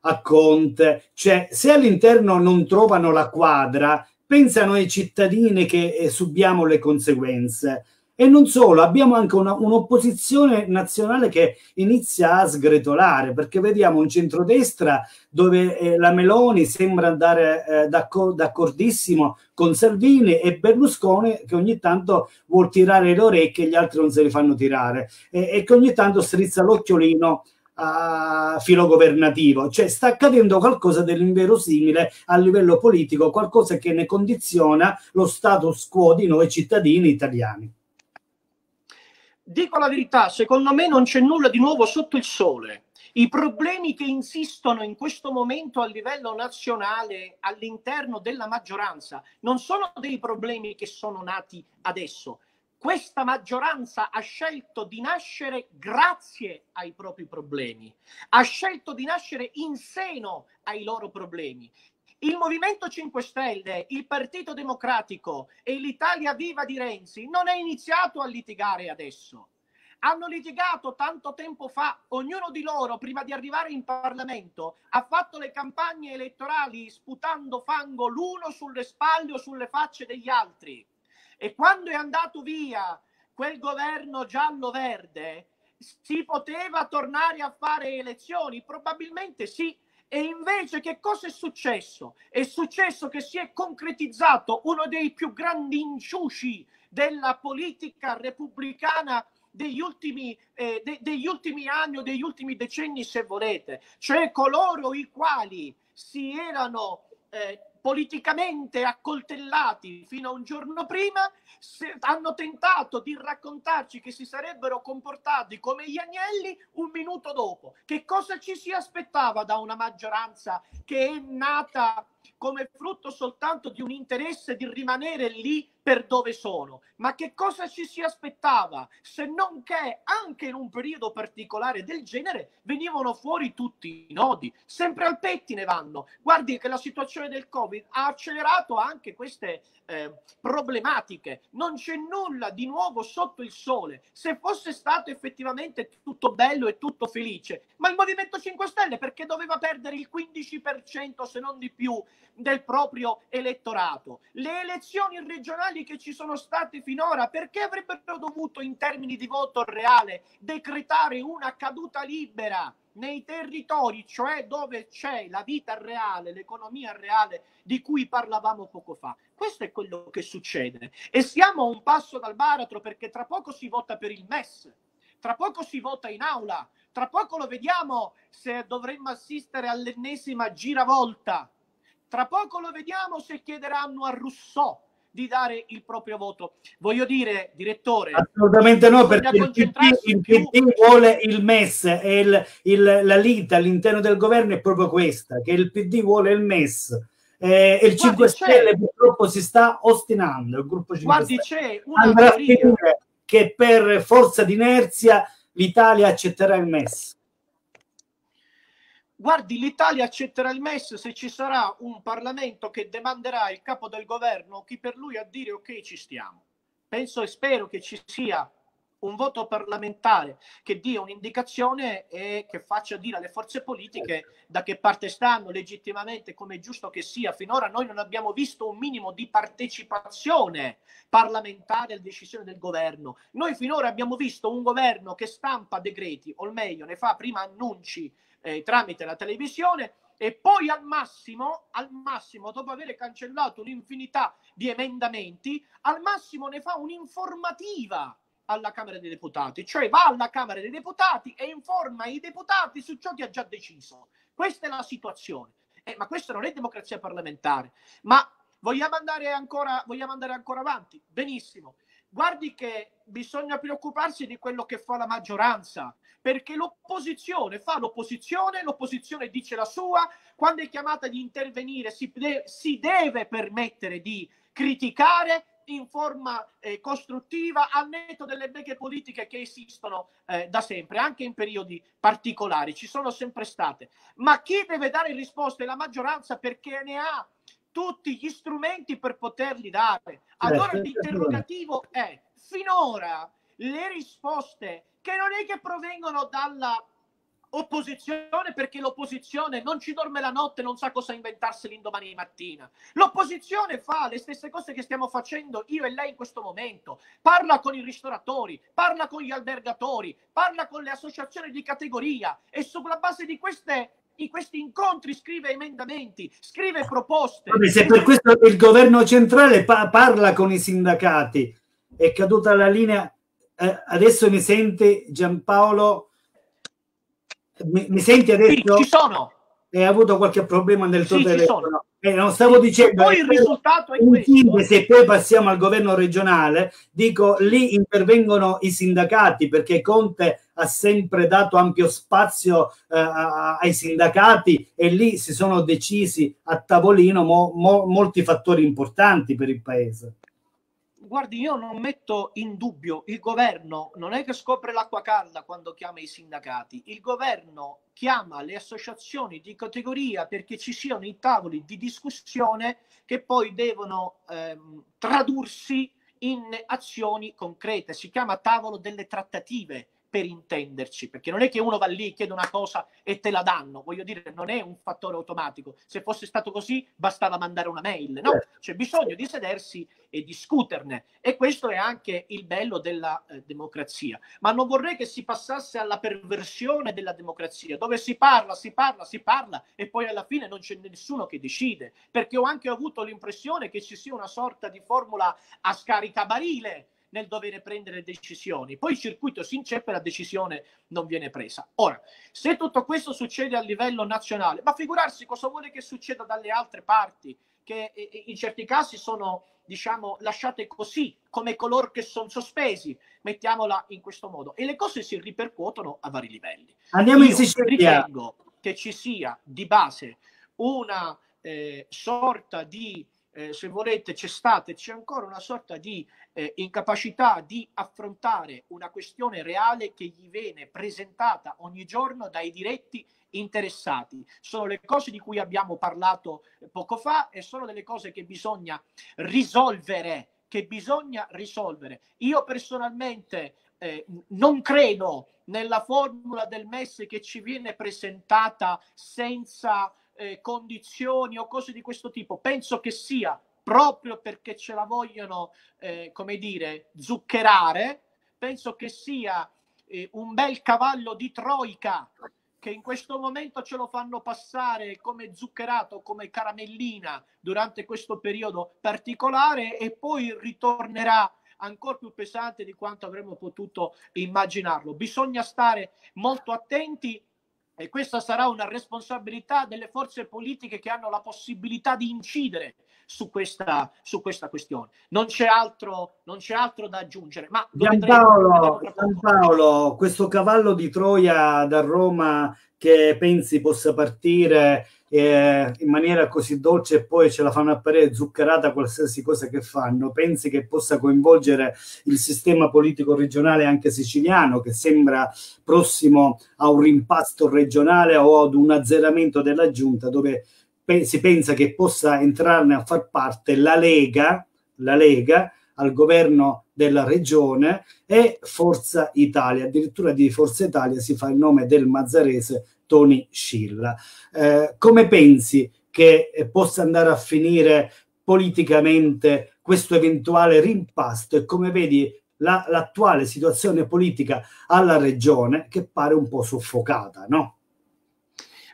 a Conte, cioè se all'interno non trovano la quadra, pensano ai cittadini che eh, subiamo le conseguenze. E non solo, abbiamo anche una, un'opposizione nazionale che inizia a sgretolare, perché vediamo un centrodestra dove eh, la Meloni sembra andare eh, d'accor- d'accordissimo con Salvini e Berlusconi che ogni tanto vuol tirare le orecchie e gli altri non se le fanno tirare e, e che ogni tanto strizza l'occhiolino uh, filogovernativo, cioè sta accadendo qualcosa dell'inverosimile a livello politico, qualcosa che ne condiziona lo status quo di noi cittadini italiani. Dico la verità, secondo me non c'è nulla di nuovo sotto il sole. I problemi che insistono in questo momento a livello nazionale all'interno della maggioranza non sono dei problemi che sono nati adesso, questa maggioranza ha scelto di nascere grazie ai propri problemi, ha scelto di nascere in seno ai loro problemi. Il Movimento 5 Stelle, il Partito Democratico e l'Italia Viva di Renzi non è iniziato a litigare adesso. hanno litigato tanto tempo fa, ognuno di loro prima di arrivare in Parlamento ha fatto le campagne elettorali sputando fango l'uno sulle spalle o sulle facce degli altri. E quando è andato via quel governo giallo-verde, si poteva tornare a fare elezioni? Probabilmente sì. E invece che cosa è successo? È successo che si è concretizzato uno dei più grandi inciuci della politica repubblicana degli ultimi, eh, de- degli ultimi anni o degli ultimi decenni, se volete, cioè coloro i quali si erano eh, politicamente accoltellati fino a un giorno prima, hanno tentato di raccontarci che si sarebbero comportati come gli agnelli un minuto dopo. Che cosa ci si aspettava da una maggioranza che è nata come frutto soltanto di un interesse di rimanere lì per dove sono. Ma che cosa ci si aspettava se non che anche in un periodo particolare del genere venivano fuori tutti i nodi, sempre al pettine vanno. Guardi che la situazione del Covid ha accelerato anche queste eh, problematiche. Non c'è nulla di nuovo sotto il sole. Se fosse stato effettivamente tutto bello e tutto felice, ma il Movimento 5 Stelle perché doveva perdere il 15% se non di più del proprio elettorato? Le elezioni regionali che ci sono state finora, perché avrebbero dovuto in termini di voto reale decretare una caduta libera? nei territori, cioè dove c'è la vita reale, l'economia reale di cui parlavamo poco fa. Questo è quello che succede. E siamo a un passo dal baratro perché tra poco si vota per il MES, tra poco si vota in aula, tra poco lo vediamo se dovremmo assistere all'ennesima giravolta, tra poco lo vediamo se chiederanno a Rousseau di dare il proprio voto. Voglio dire, direttore, assolutamente no, perché il PD, il PD vuole il MES e il, il, la lita all'interno del governo è proprio questa, che il PD vuole il MES. Eh, e il 5 Guardi, Stelle purtroppo si sta ostinando. Il gruppo 5 Guardi, Stelle c'è una che per forza di inerzia l'Italia accetterà il MES. Guardi, l'Italia accetterà il MES se ci sarà un Parlamento che demanderà il capo del governo chi per lui a dire ok ci stiamo. Penso e spero che ci sia un voto parlamentare che dia un'indicazione e che faccia dire alle forze politiche da che parte stanno legittimamente, come è giusto che sia. Finora noi non abbiamo visto un minimo di partecipazione parlamentare alle decisioni del governo. Noi finora abbiamo visto un governo che stampa decreti, o meglio, ne fa prima annunci eh, tramite la televisione e poi al massimo, al massimo, dopo aver cancellato un'infinità di emendamenti, al massimo ne fa un'informativa alla Camera dei Deputati, cioè va alla Camera dei Deputati e informa i deputati su ciò che ha già deciso. Questa è la situazione. Eh, ma questa non è democrazia parlamentare. Ma vogliamo andare ancora, vogliamo andare ancora avanti? Benissimo. Guardi che bisogna preoccuparsi di quello che fa la maggioranza, perché l'opposizione fa l'opposizione, l'opposizione dice la sua, quando è chiamata di intervenire si, de- si deve permettere di criticare in forma eh, costruttiva al netto delle beghe politiche che esistono eh, da sempre, anche in periodi particolari, ci sono sempre state. Ma chi deve dare risposte è la maggioranza perché ne ha tutti gli strumenti per poterli dare. Allora l'interrogativo è, finora le risposte che non è che provengono dalla opposizione perché l'opposizione non ci dorme la notte, non sa cosa inventarsi l'indomani mattina. L'opposizione fa le stesse cose che stiamo facendo io e lei in questo momento. Parla con i ristoratori, parla con gli albergatori, parla con le associazioni di categoria e sulla base di queste di questi incontri scrive emendamenti, scrive proposte. Vabbè, se per questo il governo centrale pa- parla con i sindacati, è caduta la linea eh, adesso mi sente Giampaolo? Mi, mi senti adesso? Sì, ci sono. Hai avuto qualche problema nel tuo sì, telefono? Eh, non stavo dicendo. Poi il risultato è questo. Se poi passiamo al governo regionale, dico lì intervengono i sindacati perché Conte ha sempre dato ampio spazio eh, ai sindacati e lì si sono decisi a tavolino mo, mo, molti fattori importanti per il paese guardi, io non metto in dubbio, il governo non è che scopre l'acqua calda quando chiama i sindacati, il governo chiama le associazioni di categoria perché ci siano i tavoli di discussione che poi devono ehm, tradursi in azioni concrete. Si chiama tavolo delle trattative per intenderci, perché non è che uno va lì, chiede una cosa e te la danno, voglio dire, non è un fattore automatico. Se fosse stato così, bastava mandare una mail, no? Certo. C'è bisogno di sedersi e discuterne e questo è anche il bello della eh, democrazia. Ma non vorrei che si passasse alla perversione della democrazia, dove si parla, si parla, si parla e poi alla fine non c'è nessuno che decide, perché ho anche avuto l'impressione che ci sia una sorta di formula a scaricabarile nel dover prendere decisioni. Poi il circuito si inceppa e la decisione non viene presa. Ora, se tutto questo succede a livello nazionale, ma figurarsi cosa vuole che succeda dalle altre parti, che eh, eh, in certi casi sono diciamo lasciate così come coloro che sono sospesi mettiamola in questo modo e le cose si ripercuotono a vari livelli andiamo Io in Sicilia ritengo che ci sia di base una eh, sorta di eh, se volete, c'è stata e c'è ancora una sorta di eh, incapacità di affrontare una questione reale che gli viene presentata ogni giorno dai diretti interessati. Sono le cose di cui abbiamo parlato poco fa e sono delle cose che bisogna risolvere, che bisogna risolvere. Io personalmente eh, non credo nella formula del MES che ci viene presentata senza eh, condizioni o cose di questo tipo. Penso che sia proprio perché ce la vogliono, eh, come dire, zuccherare, penso che sia eh, un bel cavallo di troica che in questo momento ce lo fanno passare come zuccherato, come caramellina durante questo periodo particolare e poi ritornerà ancora più pesante di quanto avremmo potuto immaginarlo. Bisogna stare molto attenti e questa sarà una responsabilità delle forze politiche che hanno la possibilità di incidere su questa, su questa questione. Non c'è, altro, non c'è altro da aggiungere. Ma Giampaolo, Giampaolo, questo cavallo di Troia da Roma che pensi possa partire eh, in maniera così dolce e poi ce la fanno apparire zuccherata qualsiasi cosa che fanno, pensi che possa coinvolgere il sistema politico regionale anche siciliano che sembra prossimo a un rimpasto regionale o ad un azzeramento della giunta dove si pensa che possa entrarne a far parte la Lega, la Lega al governo della regione e Forza Italia. Addirittura di Forza Italia si fa il nome del mazzarese Tony Scilla. Eh, come pensi che possa andare a finire politicamente questo eventuale rimpasto e come vedi la, l'attuale situazione politica alla regione che pare un po' soffocata, no?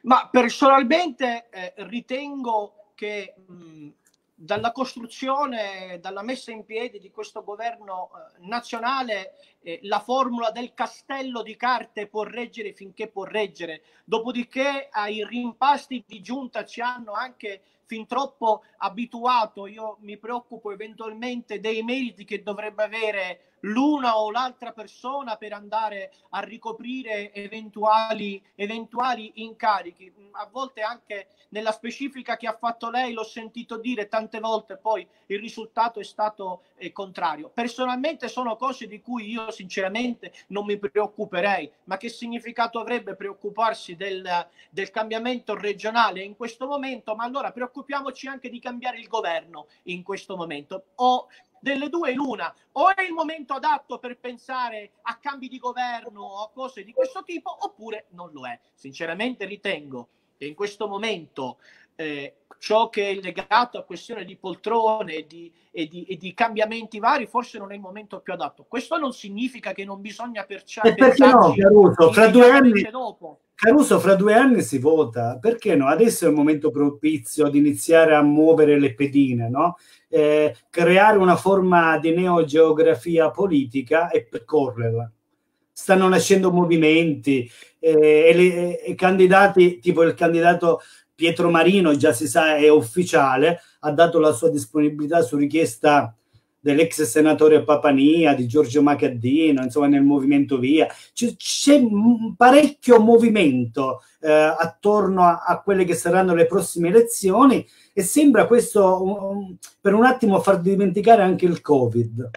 Ma personalmente eh, ritengo che mh, dalla costruzione, dalla messa in piedi di questo governo eh, nazionale, eh, la formula del castello di carte può reggere finché può reggere. Dopodiché ai rimpasti di giunta ci hanno anche fin troppo abituato. Io mi preoccupo eventualmente dei meriti che dovrebbe avere l'una o l'altra persona per andare a ricoprire eventuali, eventuali incarichi. A volte anche nella specifica che ha fatto lei l'ho sentito dire tante volte, poi il risultato è stato eh, contrario. Personalmente sono cose di cui io sinceramente non mi preoccuperei, ma che significato avrebbe preoccuparsi del, del cambiamento regionale in questo momento? Ma allora preoccupiamoci anche di cambiare il governo in questo momento. O delle due l'una, o è il momento adatto per pensare a cambi di governo o cose di questo tipo, oppure non lo è. Sinceramente ritengo che in questo momento eh, ciò che è legato a questione di poltrone e di, e, di, e di, cambiamenti vari forse non è il momento più adatto. Questo non significa che non bisogna perciare... perché no, Caruso? Fra due anni... Dopo. Caruso, fra due anni si vota, perché no? Adesso è il momento propizio di iniziare a muovere le pedine, no? Eh, creare una forma di neogeografia politica e percorrerla. Stanno nascendo movimenti eh, e, le, e candidati, tipo il candidato Pietro Marino, già si sa, è ufficiale, ha dato la sua disponibilità su richiesta dell'ex senatore Papania, di Giorgio Macaddino, insomma nel movimento Via. C'è, c'è parecchio movimento eh, attorno a, a, quelle che saranno le prossime elezioni e sembra questo um, per un attimo far dimenticare anche il Covid.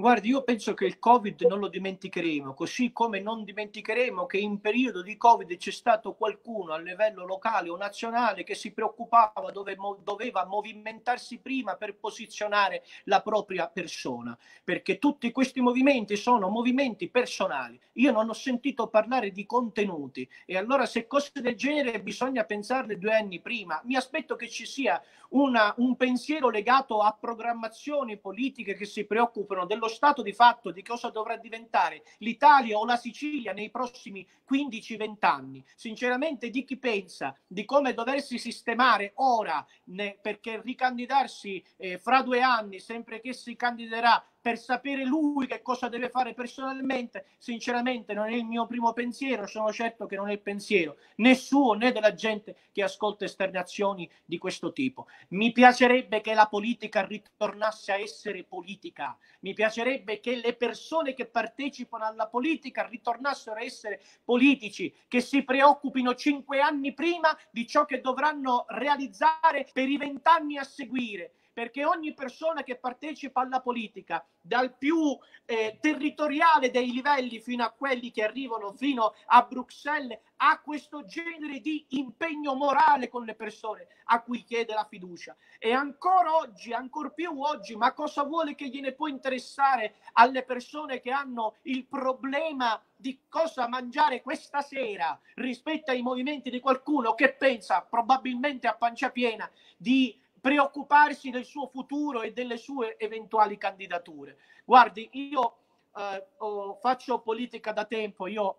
Guardi, io penso che il Covid non lo dimenticheremo, così come non dimenticheremo che in periodo di Covid c'è stato qualcuno a livello locale o nazionale che si preoccupava, dove doveva movimentarsi prima per posizionare la propria persona, perché tutti questi movimenti sono movimenti personali. Io non ho sentito parlare di contenuti e allora se cose del genere bisogna pensarle due anni prima. Mi aspetto che ci sia una, un pensiero legato a programmazioni politiche che si preoccupano dello stato di fatto di cosa dovrà diventare l'Italia o la Sicilia nei prossimi 15-20 anni. Sinceramente, di chi pensa di come doversi sistemare ora, ne, perché ricandidarsi eh, fra due anni, sempre che si candiderà per sapere lui che cosa deve fare personalmente, sinceramente non è il mio primo pensiero, sono certo che non è il pensiero né suo né della gente che ascolta esternazioni di questo tipo. Mi piacerebbe che la politica ritornasse a essere politica, mi piacerebbe che le persone che partecipano alla politica ritornassero a essere politici, che si preoccupino cinque anni prima di ciò che dovranno realizzare per i vent'anni a seguire perché ogni persona che partecipa alla politica, dal più eh, territoriale dei livelli fino a quelli che arrivano fino a Bruxelles, ha questo genere di impegno morale con le persone a cui chiede la fiducia. E ancora oggi, ancora più oggi, ma cosa vuole che gliene può interessare alle persone che hanno il problema di cosa mangiare questa sera rispetto ai movimenti di qualcuno che pensa probabilmente a pancia piena di preoccuparsi del suo futuro e delle sue eventuali candidature. Guardi, io eh, oh, faccio politica da tempo, io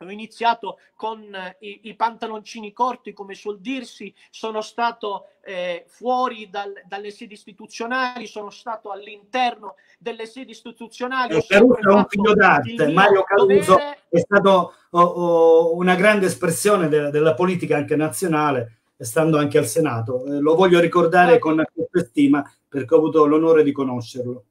ho iniziato con eh, i, i, pantaloncini corti, come suol dirsi, sono stato eh, fuori dal, dalle sedi istituzionali, sono stato all'interno delle sedi istituzionali. Eh, Caruso è un figlio d'arte, Mario Caruso dovere... è stato oh, oh, una grande espressione de- della politica anche nazionale stando anche al Senato. Eh, lo voglio ricordare con stima perché ho avuto l'onore di conoscerlo.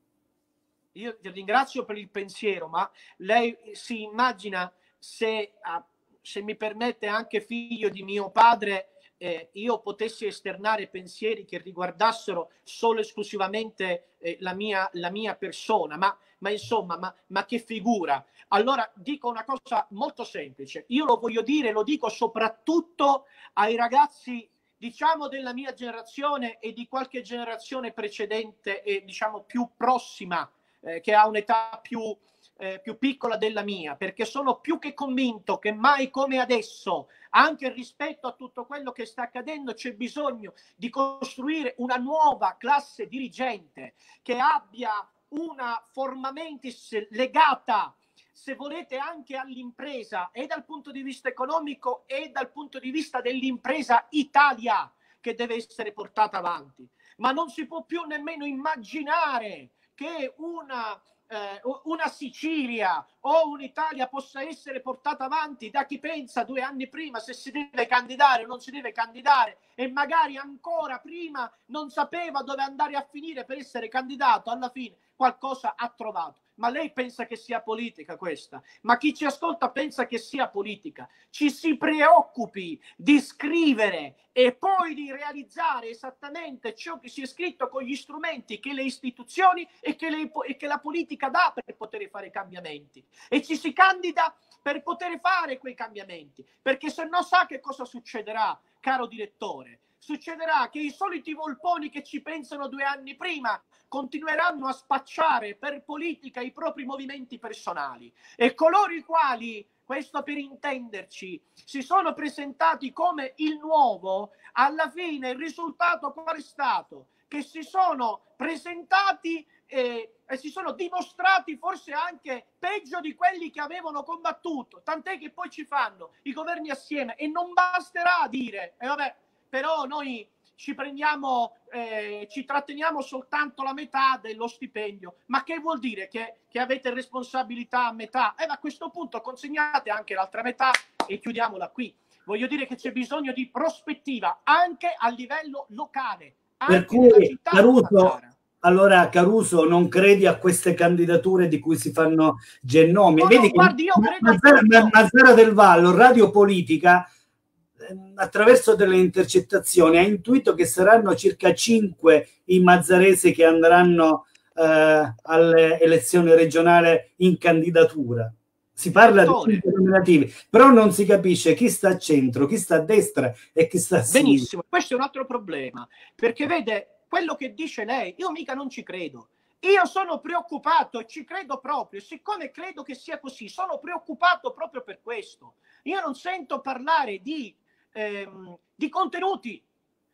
Io ti ringrazio per il pensiero, ma lei si immagina se, ah, se mi permette anche figlio di mio padre, eh, io potessi esternare pensieri che riguardassero solo esclusivamente eh, la, mia, la mia persona, ma, ma insomma, ma, ma che figura. Allora dico una cosa molto semplice, io lo voglio dire, lo dico soprattutto ai ragazzi diciamo della mia generazione e di qualche generazione precedente e diciamo più prossima, eh, che ha un'età più, eh, più piccola della mia, perché sono più che convinto che mai come adesso, anche rispetto a tutto quello che sta accadendo, c'è bisogno di costruire una nuova classe dirigente che abbia una forma mentis legata se volete, anche all'impresa e dal punto di vista economico e dal punto di vista dell'impresa Italia che deve essere portata avanti. Ma non si può più nemmeno immaginare che una eh, una Sicilia o un'Italia possa essere portata avanti da chi pensa due anni prima se si deve candidare o non si deve candidare e magari ancora prima non sapeva dove andare a finire per essere candidato, alla fine qualcosa ha trovato ma lei pensa che sia politica questa? Ma chi ci ascolta pensa che sia politica? Ci si preoccupi di scrivere e poi di realizzare esattamente ciò che si è scritto con gli strumenti che le istituzioni e che, le, e che la politica dà per poter fare cambiamenti. E ci si candida per poter fare quei cambiamenti, perché se no sa che cosa succederà, caro direttore succederà che i soliti volponi che ci pensano due anni prima continueranno a spacciare per politica i propri movimenti personali e coloro i quali, questo per intenderci, si sono presentati come il nuovo, alla fine il risultato qual è stato? Che si sono presentati e, e, si sono dimostrati forse anche peggio di quelli che avevano combattuto, tant'è che poi ci fanno i governi assieme e non basterà dire, e vabbè, però noi ci prendiamo, eh, ci tratteniamo soltanto la metà dello stipendio. Ma che vuol dire? Che, che avete responsabilità a metà? E eh, a questo punto consegnate anche l'altra metà e chiudiamola qui. Voglio dire che c'è bisogno di prospettiva anche a livello locale. Per cui, Caruso, allora Caruso non credi a queste candidature di cui si fanno gennomi? No, Vedi no, guardi, io Mazzara, Mazzara del Vallo, Radio Politica, attraverso delle intercettazioni ha intuito che saranno circa cinque i mazzaresi che andranno eh, alle elezioni regionali in candidatura. Si parla di nominativi, però non si capisce chi sta a centro, chi sta a destra e chi sta a sinistra. Benissimo, questo è un altro problema, perché vede, quello che dice lei, io mica non ci credo. Io sono preoccupato e ci credo proprio, siccome credo che sia così, sono preoccupato proprio per questo. Io non sento parlare di, ehm, di contenuti,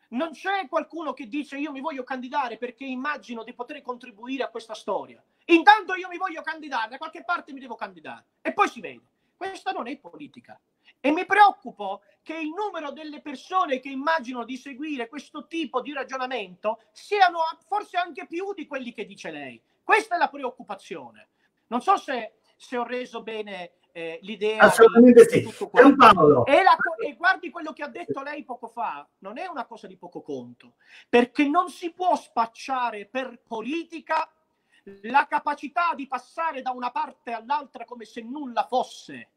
non c'è qualcuno che dice io mi voglio candidare perché immagino di poter contribuire a questa storia. Intanto io mi voglio candidare, da qualche parte mi devo candidare e poi si vede. Questa non è politica. E mi preoccupo che il numero delle persone che immaginano di seguire questo tipo di ragionamento siano forse anche più di quelli che dice lei. Questa è la preoccupazione. Non so se, se ho reso bene eh, l'idea Assolutamente di, sì. di Paolo. E, la, e guardi quello che ha detto lei poco fa, non è una cosa di poco conto, perché non si può spacciare per politica la capacità di passare da una parte all'altra come se nulla fosse.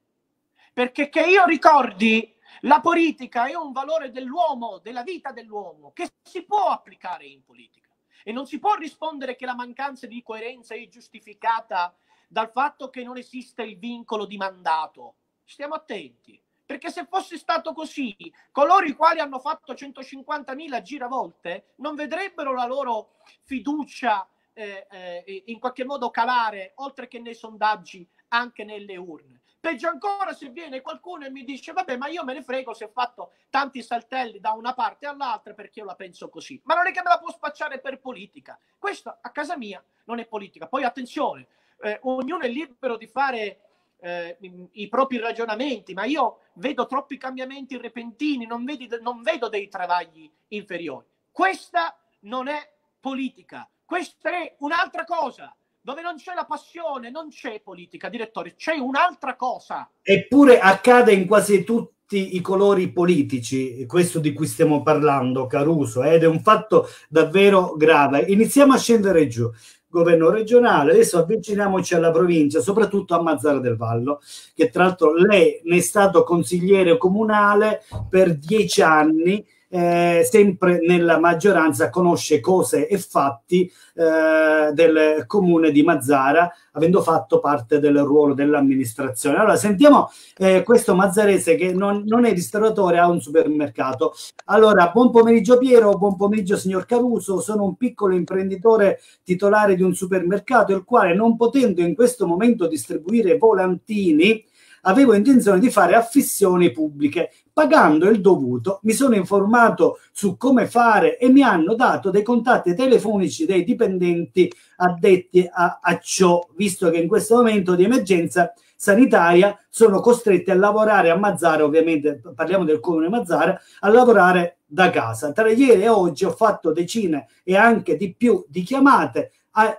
Perché che io ricordi, la politica è un valore dell'uomo, della vita dell'uomo, che si può applicare in politica. E non si può rispondere che la mancanza di coerenza è giustificata dal fatto che non esiste il vincolo di mandato. Stiamo attenti, perché se fosse stato così, coloro i quali hanno fatto 150.000 giravolte non vedrebbero la loro fiducia eh, eh, in qualche modo calare, oltre che nei sondaggi, anche nelle urne. Peggio ancora se viene qualcuno e mi dice vabbè ma io me ne frego se ho fatto tanti saltelli da una parte all'altra perché io la penso così. Ma non è che me la può spacciare per politica. Questo a casa mia non è politica. Poi attenzione, eh, ognuno è libero di fare eh, i propri ragionamenti, ma io vedo troppi cambiamenti repentini, non, vedi, non vedo dei travagli inferiori. Questa non è politica, questa è un'altra cosa. Dove non c'è la passione, non c'è politica, direttore, c'è un'altra cosa. Eppure accade in quasi tutti i colori politici, questo di cui stiamo parlando, Caruso, ed è un fatto davvero grave. Iniziamo a scendere giù governo regionale, adesso avviciniamoci alla provincia, soprattutto a Mazzara del Vallo, che tra l'altro lei ne è stato consigliere comunale per dieci anni eh, sempre nella maggioranza conosce cose e fatti eh, del comune di Mazzara, avendo fatto parte del ruolo dell'amministrazione. Allora, sentiamo eh, questo mazzarese che non, non, è ristoratore, ha un supermercato. Allora, buon pomeriggio Piero, buon pomeriggio signor Caruso, sono un piccolo imprenditore titolare di un supermercato, il quale non potendo in questo momento distribuire volantini, avevo intenzione di fare affissioni pubbliche. Pagando il dovuto, mi sono informato su come fare e mi hanno dato dei contatti telefonici dei dipendenti addetti a, a ciò, visto che in questo momento di emergenza sanitaria sono costretti a lavorare a Mazzara, ovviamente parliamo del comune Mazzara, a lavorare da casa. Tra ieri e oggi ho fatto decine e anche di più di chiamate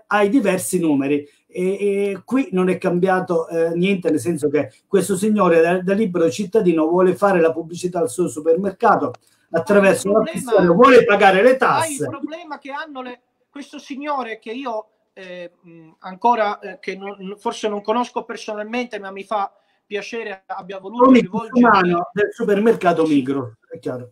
ai diversi numeri e, e qui non è cambiato eh, niente, nel senso che questo signore da, da, libero cittadino vuole fare la pubblicità al suo supermercato attraverso la problema, vuole pagare le tasse. il problema che hanno le, questo signore che io eh, ancora eh, che non, forse non conosco personalmente, ma mi fa piacere abbia voluto rivolgermi del supermercato Migro, è chiaro.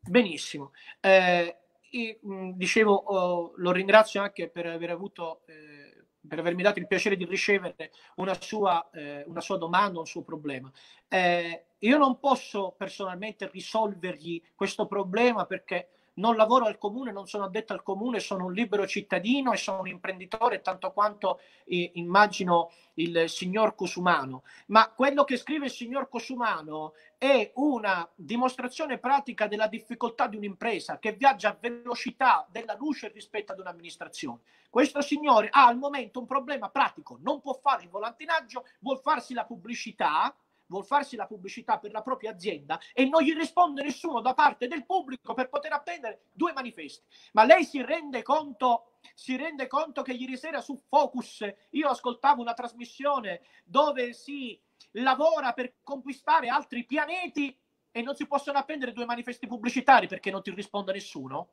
Benissimo. Eh, io, dicevo, oh, lo ringrazio anche per aver avuto eh, per avermi dato il piacere di ricevere una sua, eh, una sua domanda, un suo problema. Eh, io non posso personalmente risolvergli questo problema perché non lavoro al comune, non sono addetto al comune, sono un libero cittadino e sono un imprenditore, tanto quanto eh, immagino il signor Cosumano. Ma quello che scrive il signor Cosumano è una dimostrazione pratica della difficoltà di un'impresa che viaggia a velocità della luce rispetto ad un'amministrazione. Questo signore ha al momento un problema pratico, non può fare il volantinaggio, vuol farsi la pubblicità, vuol farsi la pubblicità per la propria azienda e non gli risponde nessuno da parte del pubblico per poter appendere due manifesti. Ma lei si rende conto, si rende conto che ieri sera su Focus io ascoltavo una trasmissione dove si lavora per conquistare altri pianeti e non si possono appendere due manifesti pubblicitari perché non ti risponde nessuno?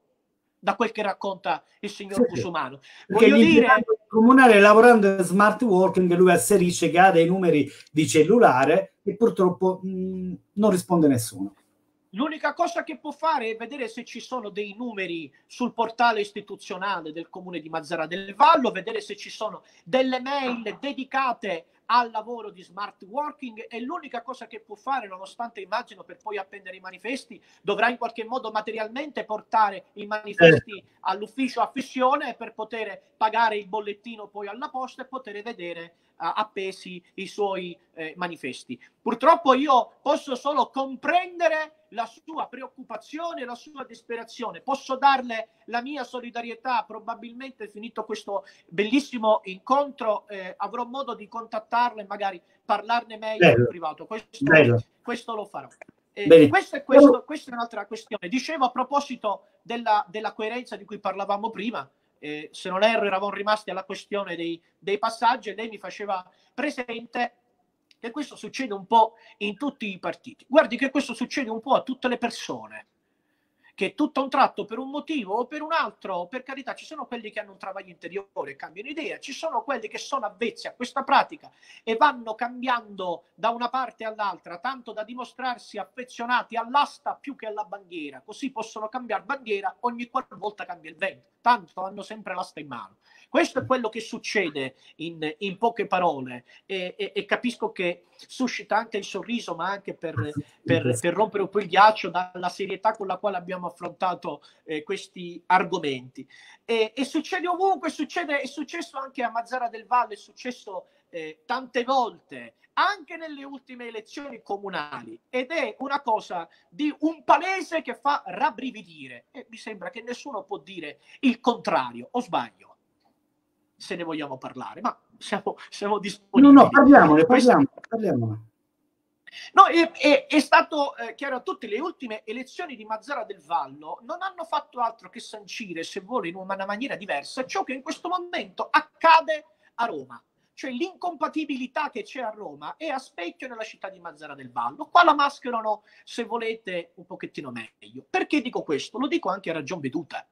Da quel che racconta il signor sì, Cusumano. Voglio dire... comunale lavorando in smart working lui asserisce che ha dei numeri di cellulare e purtroppo mh, non risponde nessuno. L'unica cosa che può fare è vedere se ci sono dei numeri sul portale istituzionale del comune di Mazzara del Vallo, vedere se ci sono delle mail dedicate al lavoro di smart working e l'unica cosa che può fare, nonostante immagino per poi appendere i manifesti, dovrà in qualche modo materialmente portare i manifesti eh. all'ufficio affissione per poter pagare il bollettino poi alla posta e poter vedere appesi i suoi eh, manifesti. Purtroppo io posso solo comprendere la sua preoccupazione, la sua disperazione. Posso darle la mia solidarietà. Probabilmente, finito questo bellissimo incontro, eh, avrò modo di contattarla e magari parlarne meglio Bello. in privato. Questo, questo lo farò. Eh, questo è questo, questa è un'altra questione. Dicevo a proposito della, della coerenza di cui parlavamo prima, eh, se non erro eravamo rimasti alla questione dei, dei passaggi e lei mi faceva presente che questo succede un po' in tutti i partiti. Guardi che questo succede un po' a tutte le persone che tutto a un tratto per un motivo o per un altro, per carità, ci sono quelli che hanno un travaglio interiore e cambiano idea, ci sono quelli che sono avvezzi a questa pratica e vanno cambiando da una parte all'altra, tanto da dimostrarsi affezionati all'asta più che alla bandiera, così possono cambiare bandiera ogni volta cambia il vento, tanto hanno sempre l'asta in mano. Questo è quello che succede in, in poche parole e, e, e, capisco che suscita anche il sorriso, ma anche per, per, per, rompere un po' il ghiaccio dalla serietà con la quale abbiamo affrontato eh, questi argomenti. E, e, succede ovunque, succede, è successo anche a Mazzara del Valle, è successo eh, tante volte anche nelle ultime elezioni comunali ed è una cosa di un palese che fa rabbrividire e mi sembra che nessuno può dire il contrario o sbaglio se ne vogliamo parlare, ma siamo, siamo disponibili. No, no, parliamone, parliamo, parliamone. No, è, è, è stato eh, chiaro a tutti, le ultime elezioni di Mazzara del Vallo non hanno fatto altro che sancire, se vuole in una maniera diversa, ciò che in questo momento accade a Roma. Cioè l'incompatibilità che c'è a Roma è a specchio nella città di Mazzara del Vallo. Qua la mascherano, se volete, un pochettino meglio. Perché dico questo? Lo dico anche a ragion veduta.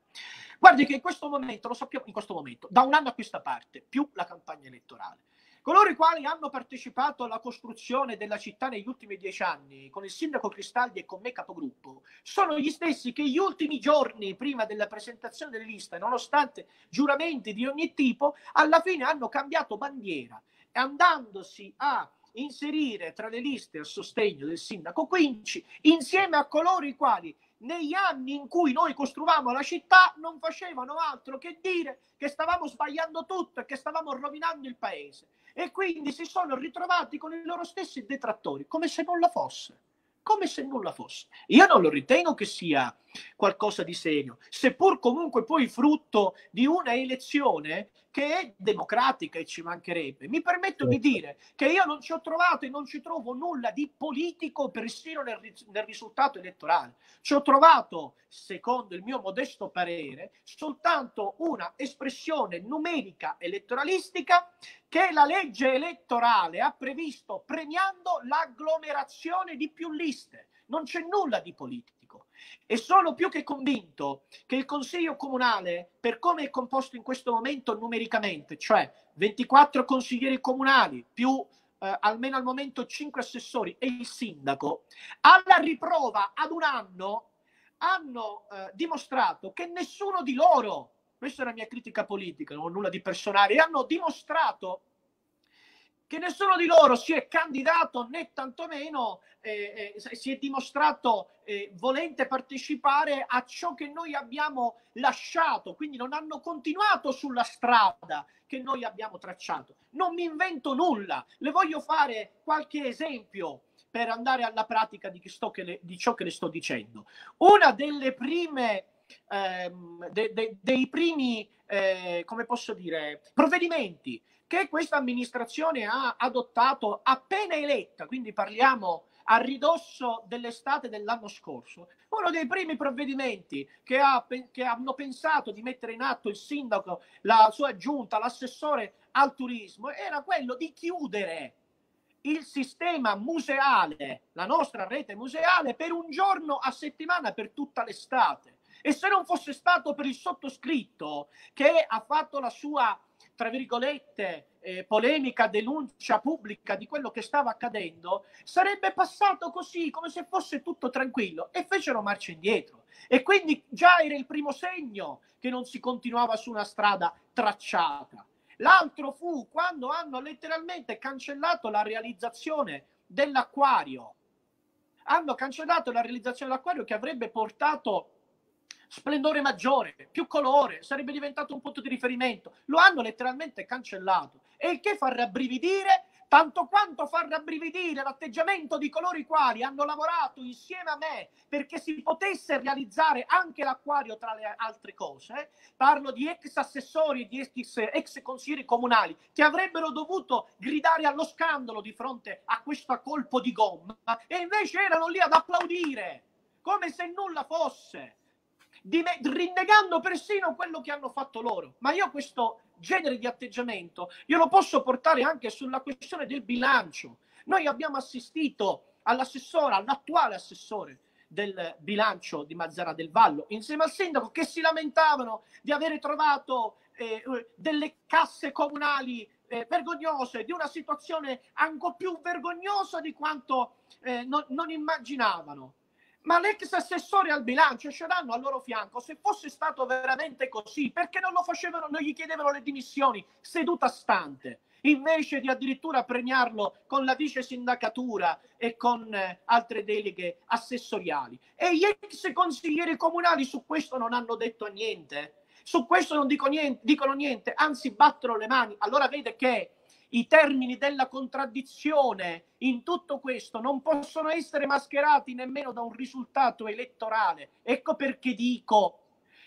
Guardi che in questo momento, lo sappiamo in questo momento, da un anno a questa parte, più la campagna elettorale, coloro i quali hanno partecipato alla costruzione della città negli ultimi dieci anni, con il sindaco Cristaldi e con me capogruppo, sono gli stessi che gli ultimi giorni prima della presentazione delle liste, nonostante giuramenti di ogni tipo, alla fine hanno cambiato bandiera, andandosi a inserire tra le liste a sostegno del sindaco Quinci, insieme a coloro i quali negli anni in cui noi costruivamo la città non facevano altro che dire che stavamo sbagliando tutto e che stavamo rovinando il paese. E quindi si sono ritrovati con i loro stessi detrattori, come se nulla fosse. Come se nulla fosse. Io non lo ritengo che sia qualcosa di serio, seppur comunque poi frutto di una elezione che è democratica e ci mancherebbe. Mi permetto di certo. dire che io non ci ho trovato e non ci trovo nulla di politico persino nel, nel risultato elettorale. Ci ho trovato, secondo il mio modesto parere, soltanto una espressione numerica elettoralistica che la legge elettorale ha previsto premiando l'agglomerazione di più liste. Non c'è nulla di politico. E sono più che convinto che il Consiglio Comunale, per come è composto in questo momento numericamente, cioè 24 consiglieri comunali più eh, almeno al momento 5 assessori e il sindaco, alla riprova ad un anno hanno eh, dimostrato che nessuno di loro, questa è la mia critica politica, non ho nulla di personale, hanno dimostrato che nessuno di loro si è candidato né tantomeno eh, eh, si è dimostrato eh, volente partecipare a ciò che noi abbiamo lasciato, quindi non hanno continuato sulla strada che noi abbiamo tracciato. Non mi invento nulla, le voglio fare qualche esempio per andare alla pratica di, le, di ciò che le sto dicendo. Una delle prime ehm, de, de, dei primi, eh, come posso dire, provvedimenti che questa amministrazione ha adottato appena eletta, quindi parliamo a ridosso dell'estate dell'anno scorso, uno dei primi provvedimenti che, ha, che, hanno pensato di mettere in atto il sindaco, la sua giunta, l'assessore al turismo, era quello di chiudere il sistema museale, la nostra rete museale, per un giorno a settimana per tutta l'estate. E se non fosse stato per il sottoscritto che ha fatto la sua tra virgolette, eh, polemica, denuncia pubblica di quello che stava accadendo, sarebbe passato così, come se fosse tutto tranquillo, e fecero marcia indietro. E quindi già era il primo segno che non si continuava su una strada tracciata. L'altro fu quando hanno letteralmente cancellato la realizzazione dell'acquario. Hanno cancellato la realizzazione dell'acquario che avrebbe portato splendore maggiore, più colore, sarebbe diventato un punto di riferimento. Lo hanno letteralmente cancellato. E il che fa rabbrividire tanto quanto fa rabbrividire l'atteggiamento di coloro i quali hanno lavorato insieme a me perché si potesse realizzare anche l'acquario tra le altre cose. Parlo di ex assessori e di ex, ex consiglieri comunali che avrebbero dovuto gridare allo scandalo di fronte a questo colpo di gomma e invece erano lì ad applaudire come se nulla fosse me- rinnegando persino quello che hanno fatto loro. Ma io questo genere di atteggiamento io lo posso portare anche sulla questione del bilancio. Noi abbiamo assistito all'assessore, all'attuale assessore del bilancio di Mazzara del Vallo, insieme al sindaco, che si lamentavano di avere trovato eh, delle casse comunali eh, vergognose, di una situazione ancora più vergognosa di quanto eh, non, non immaginavano ma l'ex assessore al bilancio ce l'hanno al loro fianco. Se fosse stato veramente così, perché non lo facevano, non gli chiedevano le dimissioni seduta stante, invece di addirittura premiarlo con la vice sindacatura e con eh, altre deleghe assessoriali. E gli ex consiglieri comunali su questo non hanno detto niente. Su questo non dico niente, dicono niente, anzi battono le mani. Allora vede che i termini della contraddizione in tutto questo non possono essere mascherati nemmeno da un risultato elettorale. Ecco perché dico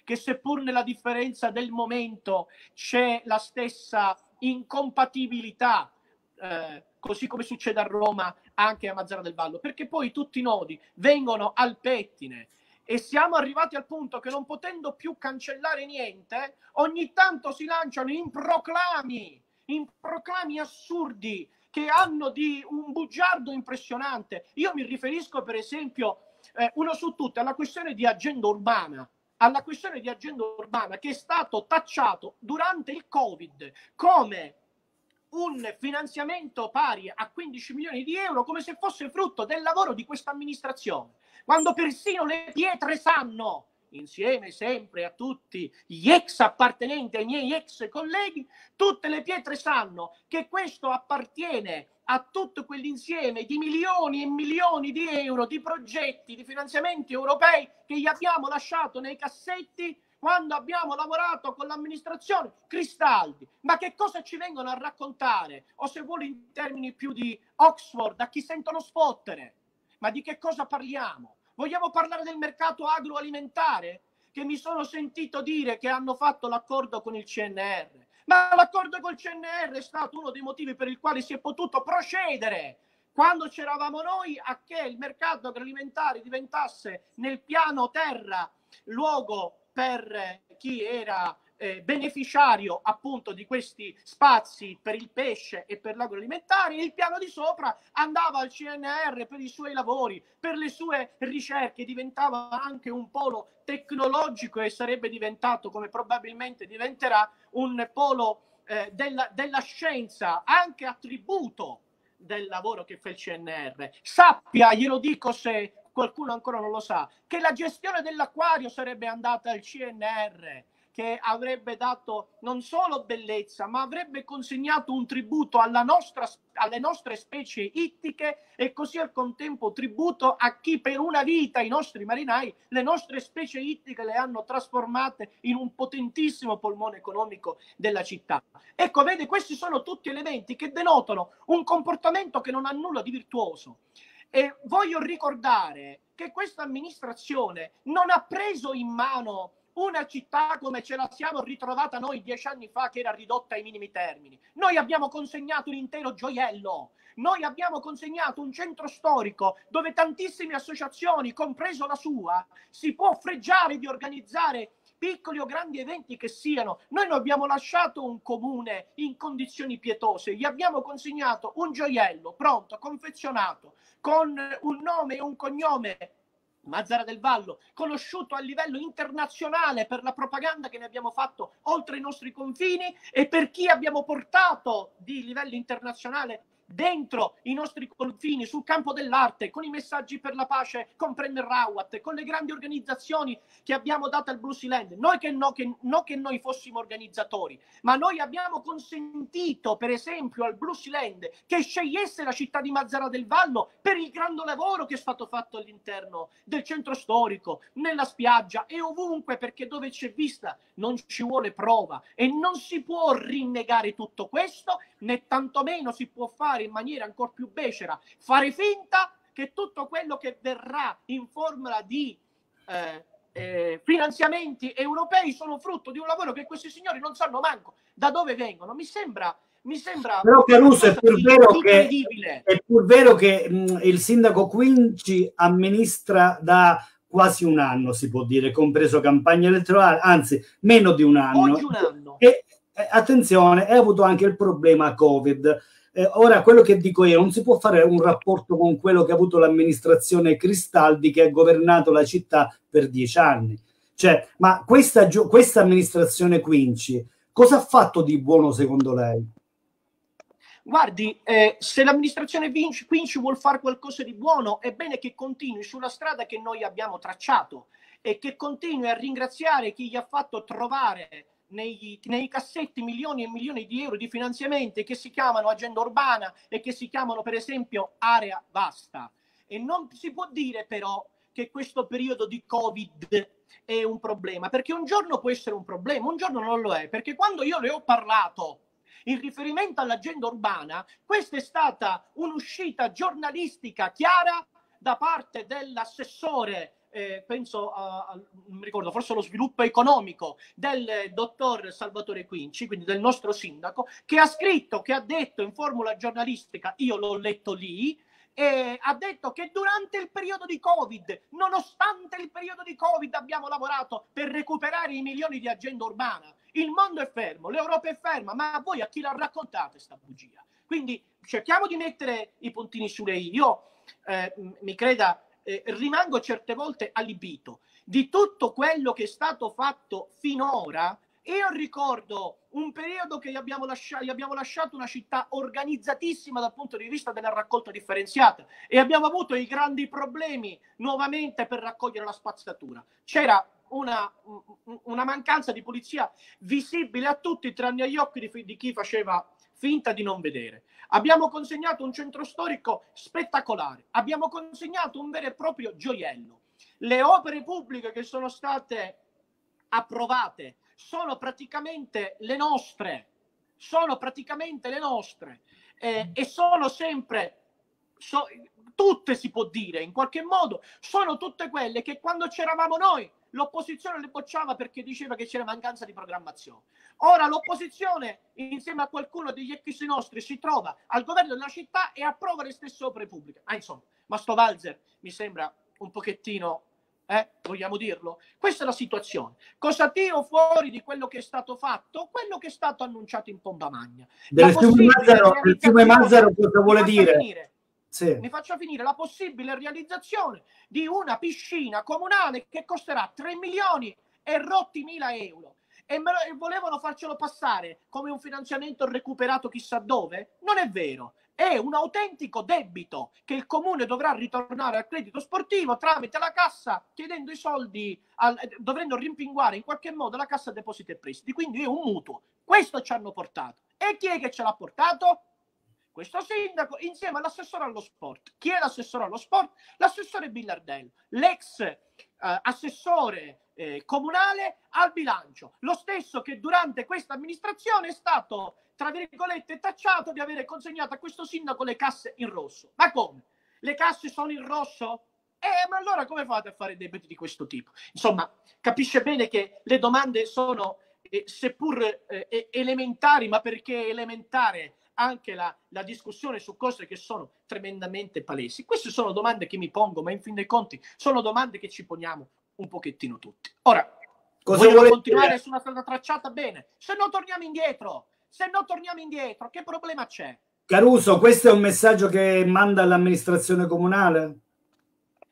che seppur nella differenza del momento c'è la stessa incompatibilità, eh, così come succede a Roma anche a Mazzara del Vallo, perché poi tutti i nodi vengono al pettine e siamo arrivati al punto che non potendo più cancellare niente, ogni tanto si lanciano in proclami in proclami assurdi che hanno di un bugiardo impressionante. Io mi riferisco, per esempio, eh, uno su tutte, alla questione di agenda urbana alla questione di agenda urbana che è stato tacciato durante il Covid come un finanziamento pari a 15 milioni di euro come se fosse frutto del lavoro di questa amministrazione, quando persino le pietre sanno insieme sempre a tutti gli ex appartenenti ai miei ex colleghi, tutte le pietre sanno che questo appartiene a tutto quell'insieme di milioni e milioni di euro di progetti, di finanziamenti europei che gli abbiamo lasciato nei cassetti quando abbiamo lavorato con l'amministrazione Cristaldi. Ma che cosa ci vengono a raccontare? O se vuole in termini più di Oxford, a chi sentono sfottere? Ma di che cosa parliamo? Vogliamo parlare del mercato agroalimentare? Che mi sono sentito dire che hanno fatto l'accordo con il CNR. Ma l'accordo col CNR è stato uno dei motivi per il quale si è potuto procedere quando c'eravamo noi a che il mercato agroalimentare diventasse nel piano terra luogo per chi era eh, beneficiario appunto di questi spazi per il pesce e per l'agroalimentare, il piano di sopra andava al CNR per i suoi lavori, per le sue ricerche, diventava anche un polo tecnologico e sarebbe diventato, come probabilmente diventerà, un polo eh, della, della scienza, anche attributo del lavoro che fa il CNR. Sappia, glielo dico se qualcuno ancora non lo sa, che la gestione dell'acquario sarebbe andata al CNR che avrebbe dato non solo bellezza, ma avrebbe consegnato un tributo nostra, alle nostre specie ittiche e così al contempo tributo a chi per una vita, i nostri marinai, le nostre specie ittiche le hanno trasformate in un potentissimo polmone economico della città. Ecco, vede, questi sono tutti elementi che denotano un comportamento che non ha nulla di virtuoso. E voglio ricordare che questa amministrazione non ha preso in mano una città come ce la siamo ritrovata noi dieci anni fa che era ridotta ai minimi termini. Noi abbiamo consegnato un intero gioiello, noi abbiamo consegnato un centro storico dove tantissime associazioni, compreso la sua, si può freggiare di organizzare piccoli o grandi eventi che siano. Noi non abbiamo lasciato un comune in condizioni pietose, gli abbiamo consegnato un gioiello pronto, confezionato, con un nome e un cognome Mazzara del Vallo, conosciuto a livello internazionale per la propaganda che ne abbiamo fatto oltre i nostri confini e per chi abbiamo portato di livello internazionale dentro i nostri confini, sul campo dell'arte, con i messaggi per la pace, con Premier Rawat, con le grandi organizzazioni che abbiamo dato al Blue Sea Land. Noi che, no, che, no che noi fossimo organizzatori, ma noi abbiamo consentito, per esempio, al Blue Sea Land che scegliesse la città di Mazzara del Vallo per il grande lavoro che è stato fatto all'interno del centro storico, nella spiaggia e ovunque, perché dove c'è vista non ci vuole prova e non si può rinnegare tutto questo, né tantomeno si può fare in maniera ancora più becera, fare finta che tutto quello che verrà in formula di eh, eh, finanziamenti europei sono frutto di un lavoro che questi signori non sanno manco da dove vengono. Mi sembra mi sembra però Caruso è pur vero che, è pur vero che mh, il sindaco Quinci amministra da quasi un anno si può dire compreso campagna elettorale anzi meno di un anno, Oggi un anno. e eh, attenzione ha avuto anche il problema covid eh, ora, quello che dico io, non si può fare un rapporto con quello che ha avuto l'amministrazione Cristaldi che ha governato la città per dieci anni. Cioè, ma questa, questa amministrazione Quinci, cosa ha fatto di buono secondo lei? Guardi, eh, se l'amministrazione Quinci, Quinci vuol fare qualcosa di buono, è bene che continui sulla strada che noi abbiamo tracciato e che continui a ringraziare chi gli ha fatto trovare nei, nei, cassetti milioni e milioni di euro di finanziamenti che si chiamano agenda urbana e che si chiamano per esempio area vasta. E non si può dire però che questo periodo di Covid è un problema, perché un giorno può essere un problema, un giorno non lo è, perché quando io le ho parlato in riferimento all'agenda urbana, questa è stata un'uscita giornalistica chiara da parte dell'assessore eh, penso a, a, ricordo, forse lo sviluppo economico del dottor Salvatore Quinci, quindi del nostro sindaco, che ha scritto, che ha detto in formula giornalistica, io l'ho letto lì, e ha detto che durante il periodo di Covid, nonostante il periodo di Covid, abbiamo lavorato per recuperare i milioni di agenda urbana. Il mondo è fermo, l'Europa è ferma, ma a voi a chi l'ha raccontata questa bugia? Quindi cerchiamo di mettere i puntini sulle i. Io, eh, mi creda, rimango certe volte allibito di tutto quello che è stato fatto finora. Io ricordo un periodo che gli abbiamo, lasciato, gli abbiamo lasciato una città organizzatissima dal punto di vista della raccolta differenziata e abbiamo avuto i grandi problemi nuovamente per raccogliere la spazzatura. C'era una, una mancanza di polizia visibile a tutti, tranne agli occhi di, di chi faceva finta di non vedere. Abbiamo consegnato un centro storico spettacolare, abbiamo consegnato un vero e proprio gioiello. Le opere pubbliche che sono state approvate sono praticamente le nostre, sono praticamente le nostre. Eh, e sono sempre, so, tutte si può dire in qualche modo, sono tutte quelle che quando c'eravamo noi l'opposizione le bocciava perché diceva che c'era mancanza di programmazione. Ora l'opposizione, insieme a qualcuno degli ex nostri, si trova al governo della città e approva le stesse opere pubbliche. Ma insomma, ma sto Valzer mi sembra un pochettino, eh, vogliamo dirlo? Questa è la situazione. Cosa tiro fuori di quello che è stato fatto? Quello che è stato annunciato in pompa magna. Del fiume Mazzaro cosa vuole dire? Sì. mi faccia finire la possibile realizzazione di una piscina comunale che costerà 3 milioni e rotti mila euro. E, lo, e volevano farcelo passare come un finanziamento recuperato chissà dove? Non è vero. È un autentico debito che il comune dovrà ritornare al credito sportivo tramite la cassa chiedendo i soldi, al, dovendo rimpinguare in qualche modo la cassa depositi e prestiti. Quindi è un mutuo. Questo ci hanno portato. E chi è che ce l'ha portato? Questo sindaco insieme all'assessore allo sport. Chi è l'assessore allo sport? L'assessore Billardello, l'ex eh, assessore eh, comunale al bilancio, lo stesso che durante questa amministrazione è stato, tra virgolette, tacciato di avere consegnato a questo sindaco le casse in rosso. Ma come? Le casse sono in rosso? Eh, ma allora come fate a fare debiti di questo tipo? Insomma, capisce bene che le domande sono, eh, seppur eh, elementari, ma perché elementare anche la, la, discussione su cose che sono tremendamente palesi. Queste sono domande che mi pongo, ma in fin dei conti sono domande che ci poniamo un pochettino tutti. Ora, Cosa vogliamo continuare dire? su una strada tracciata? Bene, se no torniamo indietro, se no torniamo indietro, che problema c'è? Caruso, questo è un messaggio che manda all'amministrazione comunale?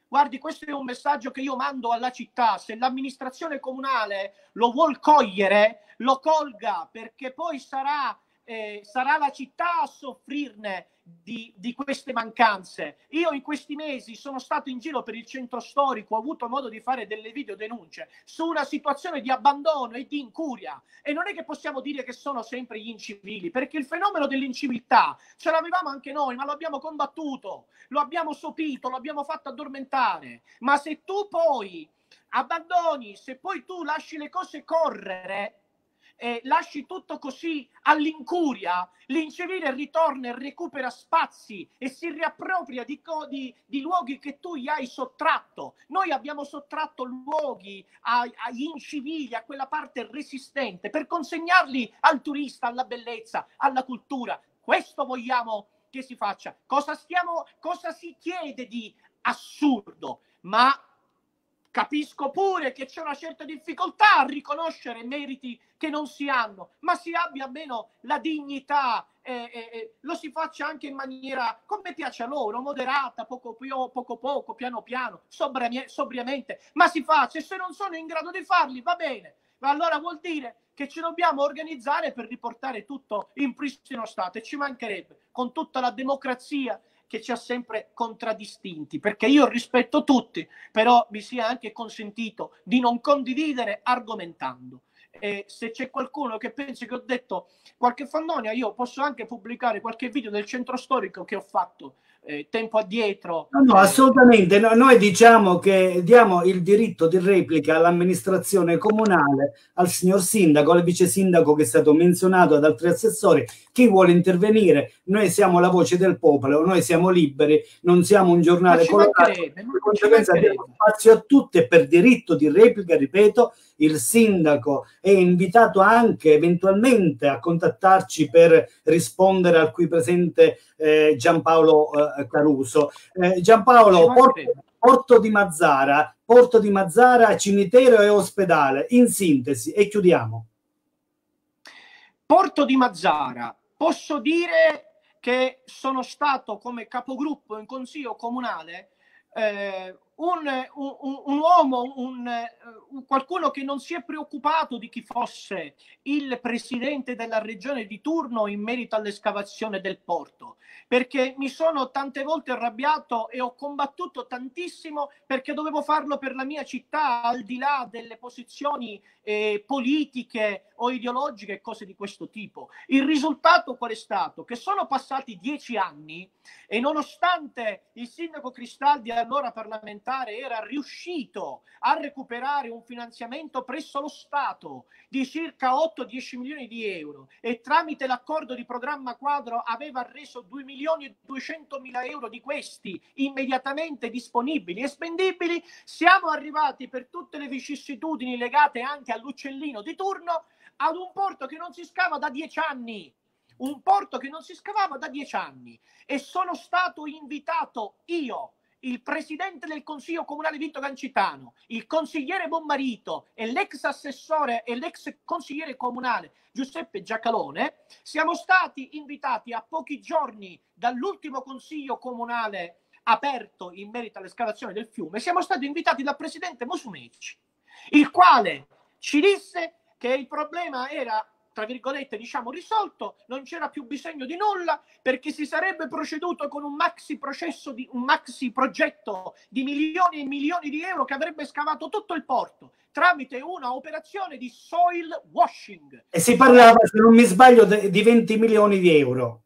Guardi, questo è un messaggio che io mando alla città. Se l'amministrazione comunale lo vuol cogliere, lo colga, perché poi sarà, eh, sarà la città a soffrirne di, di, queste mancanze. Io in questi mesi sono stato in giro per il centro storico, ho avuto modo di fare delle videodenunce su una situazione di abbandono e di incuria. E non è che possiamo dire che sono sempre gli incivili, perché il fenomeno dell'inciviltà ce l'avevamo anche noi, ma lo abbiamo combattuto, lo abbiamo sopito, lo abbiamo fatto addormentare. Ma se tu poi abbandoni, se poi tu lasci le cose correre, eh, lasci tutto così all'incuria, l'incivile ritorna e recupera spazi e si riappropria di, di, di, luoghi che tu gli hai sottratto. Noi abbiamo sottratto luoghi agli incivili, a quella parte resistente, per consegnarli al turista, alla bellezza, alla cultura. Questo vogliamo che si faccia. Cosa, stiamo, cosa si chiede di assurdo? Ma Capisco pure che c'è una certa difficoltà a riconoscere meriti che non si hanno, ma si abbia almeno la dignità e, e, e lo si faccia anche in maniera come piace a loro, moderata, poco poco, poco piano piano, sobria, sobriamente, ma si faccia e se non sono in grado di farli va bene, ma allora vuol dire che ci dobbiamo organizzare per riportare tutto in pristino stato e ci mancherebbe. Con tutta la democrazia che ci ha sempre contraddistinti, perché io rispetto tutti, però mi sia anche consentito di non condividere argomentando. E se c'è qualcuno che pensi che ho detto qualche fandonia, io posso anche pubblicare qualche video del centro storico che ho fatto eh, tempo addietro. No, no, assolutamente. No, noi diciamo che diamo il diritto di replica all'amministrazione comunale, al signor sindaco, al vice sindaco che è stato menzionato, ad altri assessori. Chi vuole intervenire, noi siamo la voce del popolo, noi siamo liberi, non siamo un giornale colorato. Di conseguenza diamo spazio a tutti e per diritto di replica, ripeto, il sindaco è invitato anche eventualmente a contattarci per rispondere al qui presente eh, Giampaolo eh, Caruso. Eh, Giampaolo, Porto, Porto, di Mazzara, Porto di Mazzara, cimitero e ospedale, in sintesi, e chiudiamo. Porto di Mazzara, posso dire che sono stato come capogruppo in consiglio comunale eh, un, un, un, uomo, un, qualcuno che non si è preoccupato di chi fosse il presidente della regione di turno in merito all'escavazione del porto, perché mi sono tante volte arrabbiato e ho combattuto tantissimo perché dovevo farlo per la mia città, al di là delle posizioni eh, politiche o ideologiche e cose di questo tipo. Il risultato qual è stato? Che sono passati dieci anni e nonostante il sindaco Cristaldi, allora parlamentare, era riuscito a recuperare un finanziamento presso lo Stato di circa 8-10 milioni di euro e tramite l'accordo di programma quadro aveva reso 2 milioni e 200 mila euro di questi immediatamente disponibili e spendibili, siamo arrivati per tutte le vicissitudini legate anche all'uccellino di turno ad un porto che non si scava da dieci anni un porto che non si scavava da dieci anni e sono stato invitato io, il presidente del consiglio comunale Vito Gancitano, il consigliere Bommarito e l'ex assessore e l'ex consigliere comunale Giuseppe Giacalone, siamo stati invitati a pochi giorni dall'ultimo consiglio comunale aperto in merito all'escavazione del fiume, siamo stati invitati dal presidente Musumeci, il quale ci disse che il problema era tra virgolette, diciamo, risolto, non c'era più bisogno di nulla perché si sarebbe proceduto con un maxi processo, di, un maxi progetto di milioni e milioni di euro che avrebbe scavato tutto il porto tramite una operazione di soil washing. E si parlava, se non mi sbaglio, di 20 milioni di euro.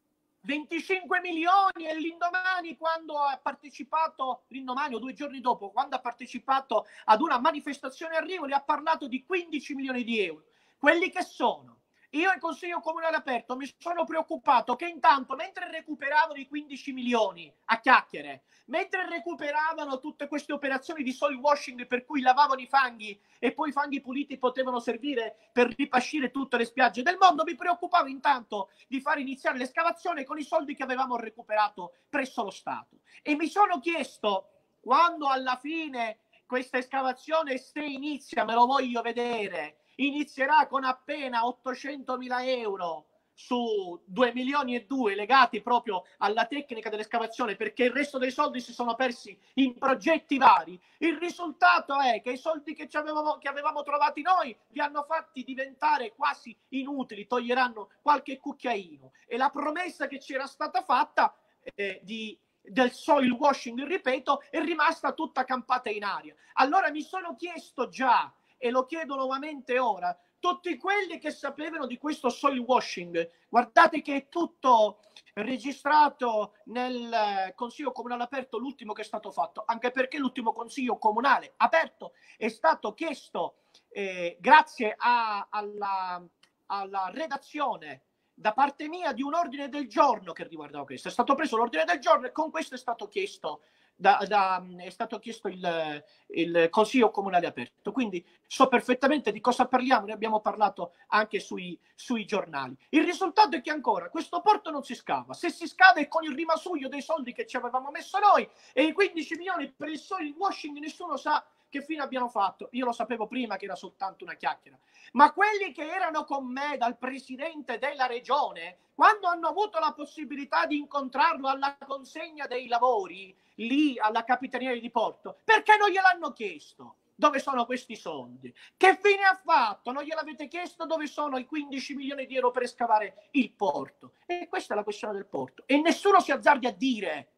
25 milioni e l'indomani quando ha partecipato, l'indomani o due giorni dopo, quando ha partecipato ad una manifestazione a Rivoli, ha parlato di 15 milioni di euro. Quelli che sono io in Consiglio Comunale aperto mi sono preoccupato che intanto, mentre recuperavano i 15 milioni a chiacchiere, mentre recuperavano tutte queste operazioni di soil washing per cui lavavano i fanghi e poi i fanghi puliti potevano servire per ripascire tutte le spiagge del mondo, mi preoccupavo intanto di far iniziare l'escavazione con i soldi che avevamo recuperato presso lo Stato. E mi sono chiesto, quando alla fine questa escavazione se inizia, me lo voglio vedere, inizierà con appena 800 mila euro su 2 milioni e 2 legati proprio alla tecnica dell'escavazione perché il resto dei soldi si sono persi in progetti vari. Il risultato è che i soldi che, avevamo, che avevamo trovati noi li hanno fatti diventare quasi inutili, toglieranno qualche cucchiaino. E la promessa che ci era stata fatta eh, di del soil washing, ripeto, è rimasta tutta campata in aria. Allora mi sono chiesto già, e lo chiedo nuovamente ora, tutti quelli che sapevano di questo soil washing, guardate che è tutto registrato nel Consiglio Comunale aperto, l'ultimo che è stato fatto, anche perché l'ultimo Consiglio Comunale aperto è stato chiesto eh, grazie a, alla, alla redazione da parte mia di un ordine del giorno che riguardava questo. È stato preso l'ordine del giorno e con questo è stato chiesto da, da, è stato chiesto il, il, Consiglio Comunale aperto. Quindi so perfettamente di cosa parliamo, ne abbiamo parlato anche sui, sui, giornali. Il risultato è che ancora questo porto non si scava. Se si scava è con il rimasuglio dei soldi che ci avevamo messo noi e i 15 milioni per il soil washing nessuno sa che fine abbiamo fatto? Io lo sapevo prima che era soltanto una chiacchiera, ma quelli che erano con me dal presidente della regione, quando hanno avuto la possibilità di incontrarlo alla consegna dei lavori lì alla capitaneria di Porto, perché non gliel'hanno chiesto? Dove sono questi soldi? Che fine ha fatto? Non gliel'avete chiesto dove sono i 15 milioni di euro per scavare il porto? E questa è la questione del porto. E nessuno si azzardi a dire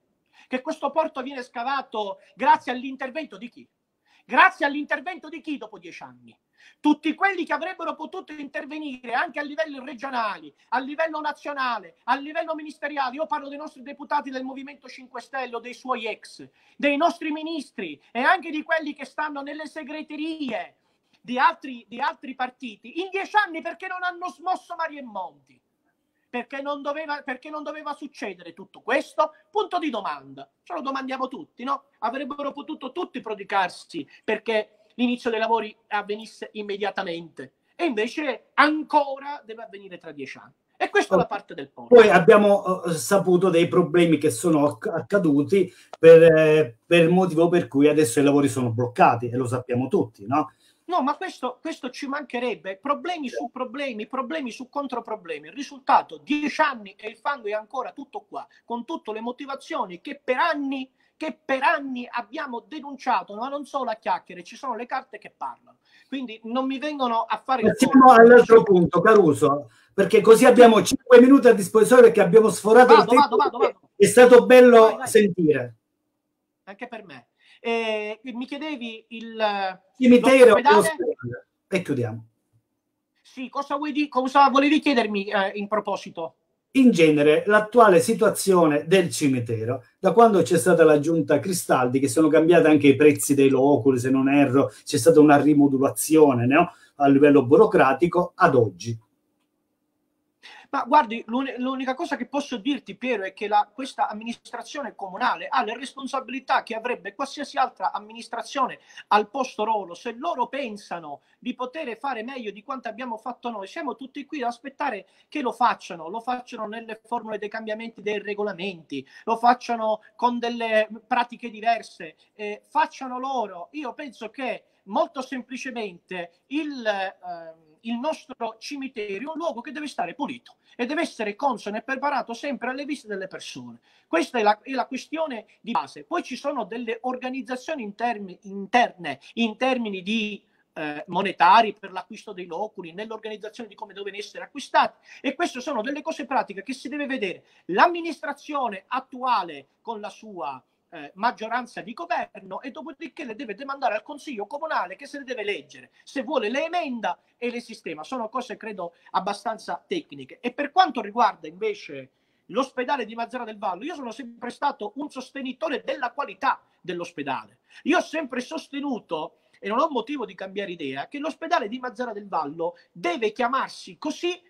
che questo porto viene scavato grazie all'intervento di chi? Grazie all'intervento di chi dopo dieci anni? Tutti quelli che avrebbero potuto intervenire anche a livelli regionali, a livello nazionale, a livello ministeriale. Io parlo dei nostri deputati del Movimento 5 Stelle o dei suoi ex, dei nostri ministri e anche di quelli che stanno nelle segreterie di altri, di altri partiti. In dieci anni perché non hanno smosso Mario e Monti? Perché non, doveva, perché non doveva succedere tutto questo? Punto di domanda. Ce lo domandiamo tutti, no? Avrebbero potuto tutti prodigarsi perché l'inizio dei lavori avvenisse immediatamente e invece ancora deve avvenire tra dieci anni. E questa è la parte del ponte. Poi abbiamo uh, saputo dei problemi che sono accaduti per, eh, per il motivo per cui adesso i lavori sono bloccati e lo sappiamo tutti, no? No, ma questo, questo, ci mancherebbe. Problemi su problemi, problemi su controproblemi. Il risultato, dieci anni e il fango è ancora tutto qua, con tutte le motivazioni che per anni, che per anni abbiamo denunciato, ma non solo a chiacchiere, ci sono le carte che parlano. Quindi non mi vengono a fare... Passiamo all'altro punto, Caruso, perché così abbiamo cinque minuti a disposizione perché abbiamo sforato vado, il tempo. Vado, vado, È stato bello vai, vai. sentire. Anche per me. Eh, mi chiedevi il cimitero e chiudiamo. Sì, cosa, vuoi di- cosa volevi chiedermi eh, in proposito? In genere, l'attuale situazione del cimitero, da quando c'è stata la giunta Cristaldi, che sono cambiati anche i prezzi dei loculi, se non erro, c'è stata una rimodulazione no? a livello burocratico, ad oggi. Ma guardi, l'unica cosa che posso dirti, Piero, è che la, questa amministrazione comunale ha le responsabilità che avrebbe qualsiasi altra amministrazione al posto loro. Se loro pensano di poter fare meglio di quanto abbiamo fatto noi, siamo tutti qui ad aspettare che lo facciano. Lo facciano nelle formule dei cambiamenti dei regolamenti, lo facciano con delle pratiche diverse, eh, facciano loro. Io penso che molto semplicemente il, eh, il nostro cimitero è un luogo che deve stare pulito e deve essere consono e preparato sempre alle viste delle persone. Questa è la, è la questione di base. Poi ci sono delle organizzazioni intermi, interne in termini di eh, monetari per l'acquisto dei loculi, nell'organizzazione di come devono essere acquistati e queste sono delle cose pratiche che si deve vedere. L'amministrazione attuale con la sua eh, maggioranza di governo e dopodiché le deve demandare al Consiglio Comunale che se le deve leggere. Se vuole le emenda e le sistema. Sono cose, credo, abbastanza tecniche. E per quanto riguarda invece l'ospedale di Mazzara del Vallo, io sono sempre stato un sostenitore della qualità dell'ospedale. Io ho sempre sostenuto, e non ho motivo di cambiare idea, che l'ospedale di Mazzara del Vallo deve chiamarsi così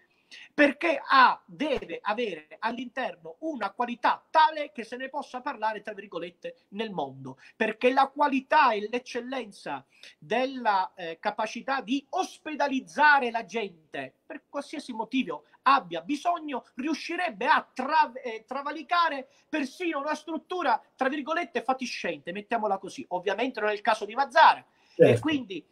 perché ha, deve avere all'interno una qualità tale che se ne possa parlare, tra virgolette, nel mondo, perché la qualità e l'eccellenza della eh, capacità di ospedalizzare la gente, per qualsiasi motivo abbia bisogno, riuscirebbe a tra, eh, travalicare persino una struttura, tra virgolette, fatiscente, mettiamola così. Ovviamente non è il caso di Mazzara. Certo. E quindi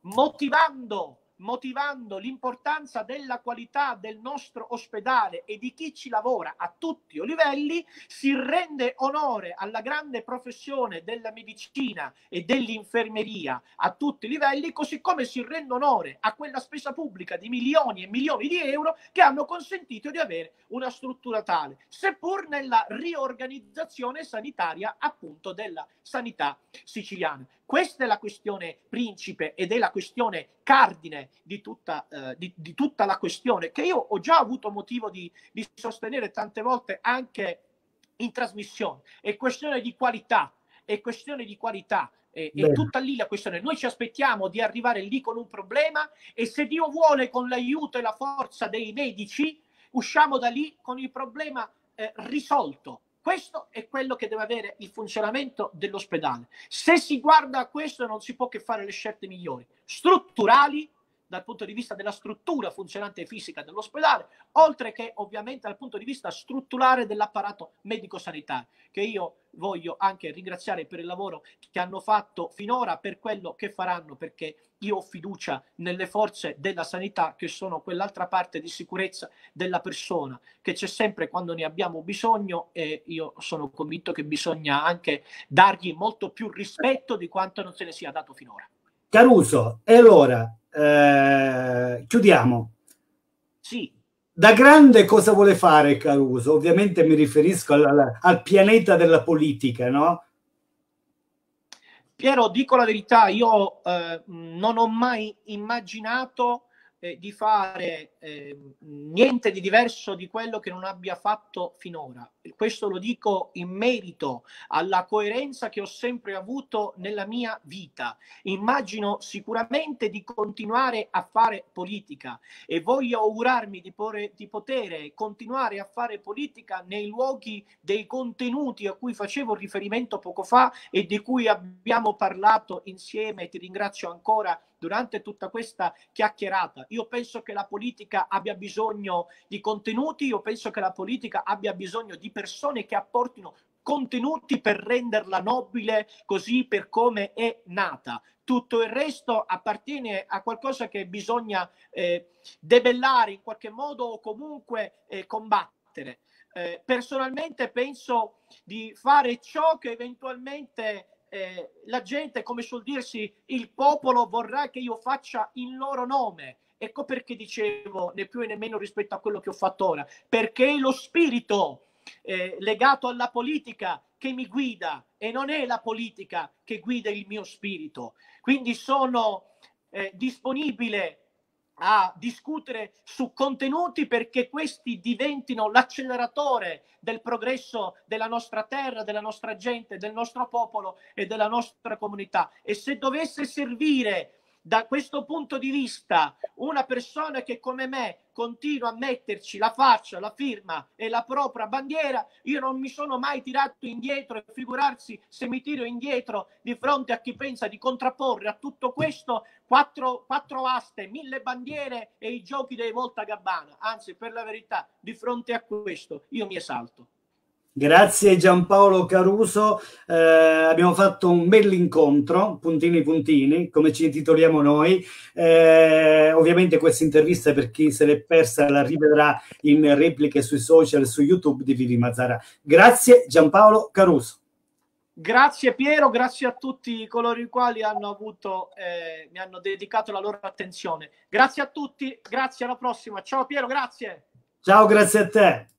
motivando motivando l'importanza della qualità del nostro ospedale e di chi ci lavora a tutti i livelli, si rende onore alla grande professione della medicina e dell'infermeria a tutti i livelli, così come si rende onore a quella spesa pubblica di milioni e milioni di euro che hanno consentito di avere una struttura tale, seppur nella riorganizzazione sanitaria appunto della sanità siciliana. Questa è la questione principe ed è la questione cardine di tutta, eh, di, di tutta la questione che io ho già avuto motivo di, di sostenere tante volte anche in trasmissione. È questione di qualità, è questione di qualità. È, è tutta lì la questione. Noi ci aspettiamo di arrivare lì con un problema e se Dio vuole con l'aiuto e la forza dei medici usciamo da lì con il problema eh, risolto questo è quello che deve avere il funzionamento dell'ospedale. Se si guarda a questo non si può che fare le scelte migliori, strutturali dal punto di vista della struttura funzionante e fisica dell'ospedale, oltre che ovviamente dal punto di vista strutturale dell'apparato medico-sanitario, che io voglio anche ringraziare per il lavoro che hanno fatto finora, per quello che faranno, perché io ho fiducia nelle forze della sanità che sono quell'altra parte di sicurezza della persona che c'è sempre quando ne abbiamo bisogno e io sono convinto che bisogna anche dargli molto più rispetto di quanto non se ne sia dato finora. Caruso, e allora eh, chiudiamo. Sì. Da grande cosa vuole fare Caruso? Ovviamente mi riferisco al, al pianeta della politica, no? Piero, dico la verità, io eh, non ho mai immaginato eh, di fare eh, niente di diverso di quello che non abbia fatto finora. Questo lo dico in merito alla coerenza che ho sempre avuto nella mia vita. Immagino sicuramente di continuare a fare politica e voglio augurarmi di, porre, di poter continuare a fare politica nei luoghi dei contenuti a cui facevo riferimento poco fa e di cui abbiamo parlato insieme. Ti ringrazio ancora durante tutta questa chiacchierata. Io penso che la politica abbia bisogno di contenuti, io penso che la politica abbia bisogno di persone che apportino contenuti per renderla nobile così per come è nata. Tutto il resto appartiene a qualcosa che bisogna eh, debellare in qualche modo o comunque eh, combattere. Eh, personalmente penso di fare ciò che eventualmente eh, la gente, come suol dirsi, il popolo vorrà che io faccia in loro nome. Ecco perché dicevo né più né meno rispetto a quello che ho fatto ora, perché lo spirito eh, legato alla politica che mi guida e non è la politica che guida il mio spirito. Quindi sono eh, disponibile a discutere su contenuti perché questi diventino l'acceleratore del progresso della nostra terra, della nostra gente, del nostro popolo e della nostra comunità. E se dovesse servire da questo punto di vista una persona che come me continua a metterci la faccia, la firma e la propria bandiera, io non mi sono mai tirato indietro e figurarsi se mi tiro indietro di fronte a chi pensa di contrapporre a tutto questo quattro, quattro aste, mille bandiere e i giochi dei Volta Gabbana. Anzi, per la verità, di fronte a questo io mi esalto. Grazie Giampaolo Caruso, eh, abbiamo fatto un bell'incontro, puntini puntini, come ci intitoliamo noi. Eh, ovviamente questa intervista per chi se l'è persa la rivedrà in repliche sui social, su YouTube di Vivi Mazzara. Grazie Giampaolo Caruso. Grazie Piero, grazie a tutti coloro i quali hanno avuto, eh, mi hanno dedicato la loro attenzione. Grazie a tutti, grazie alla prossima. Ciao Piero, grazie. Ciao, grazie a te.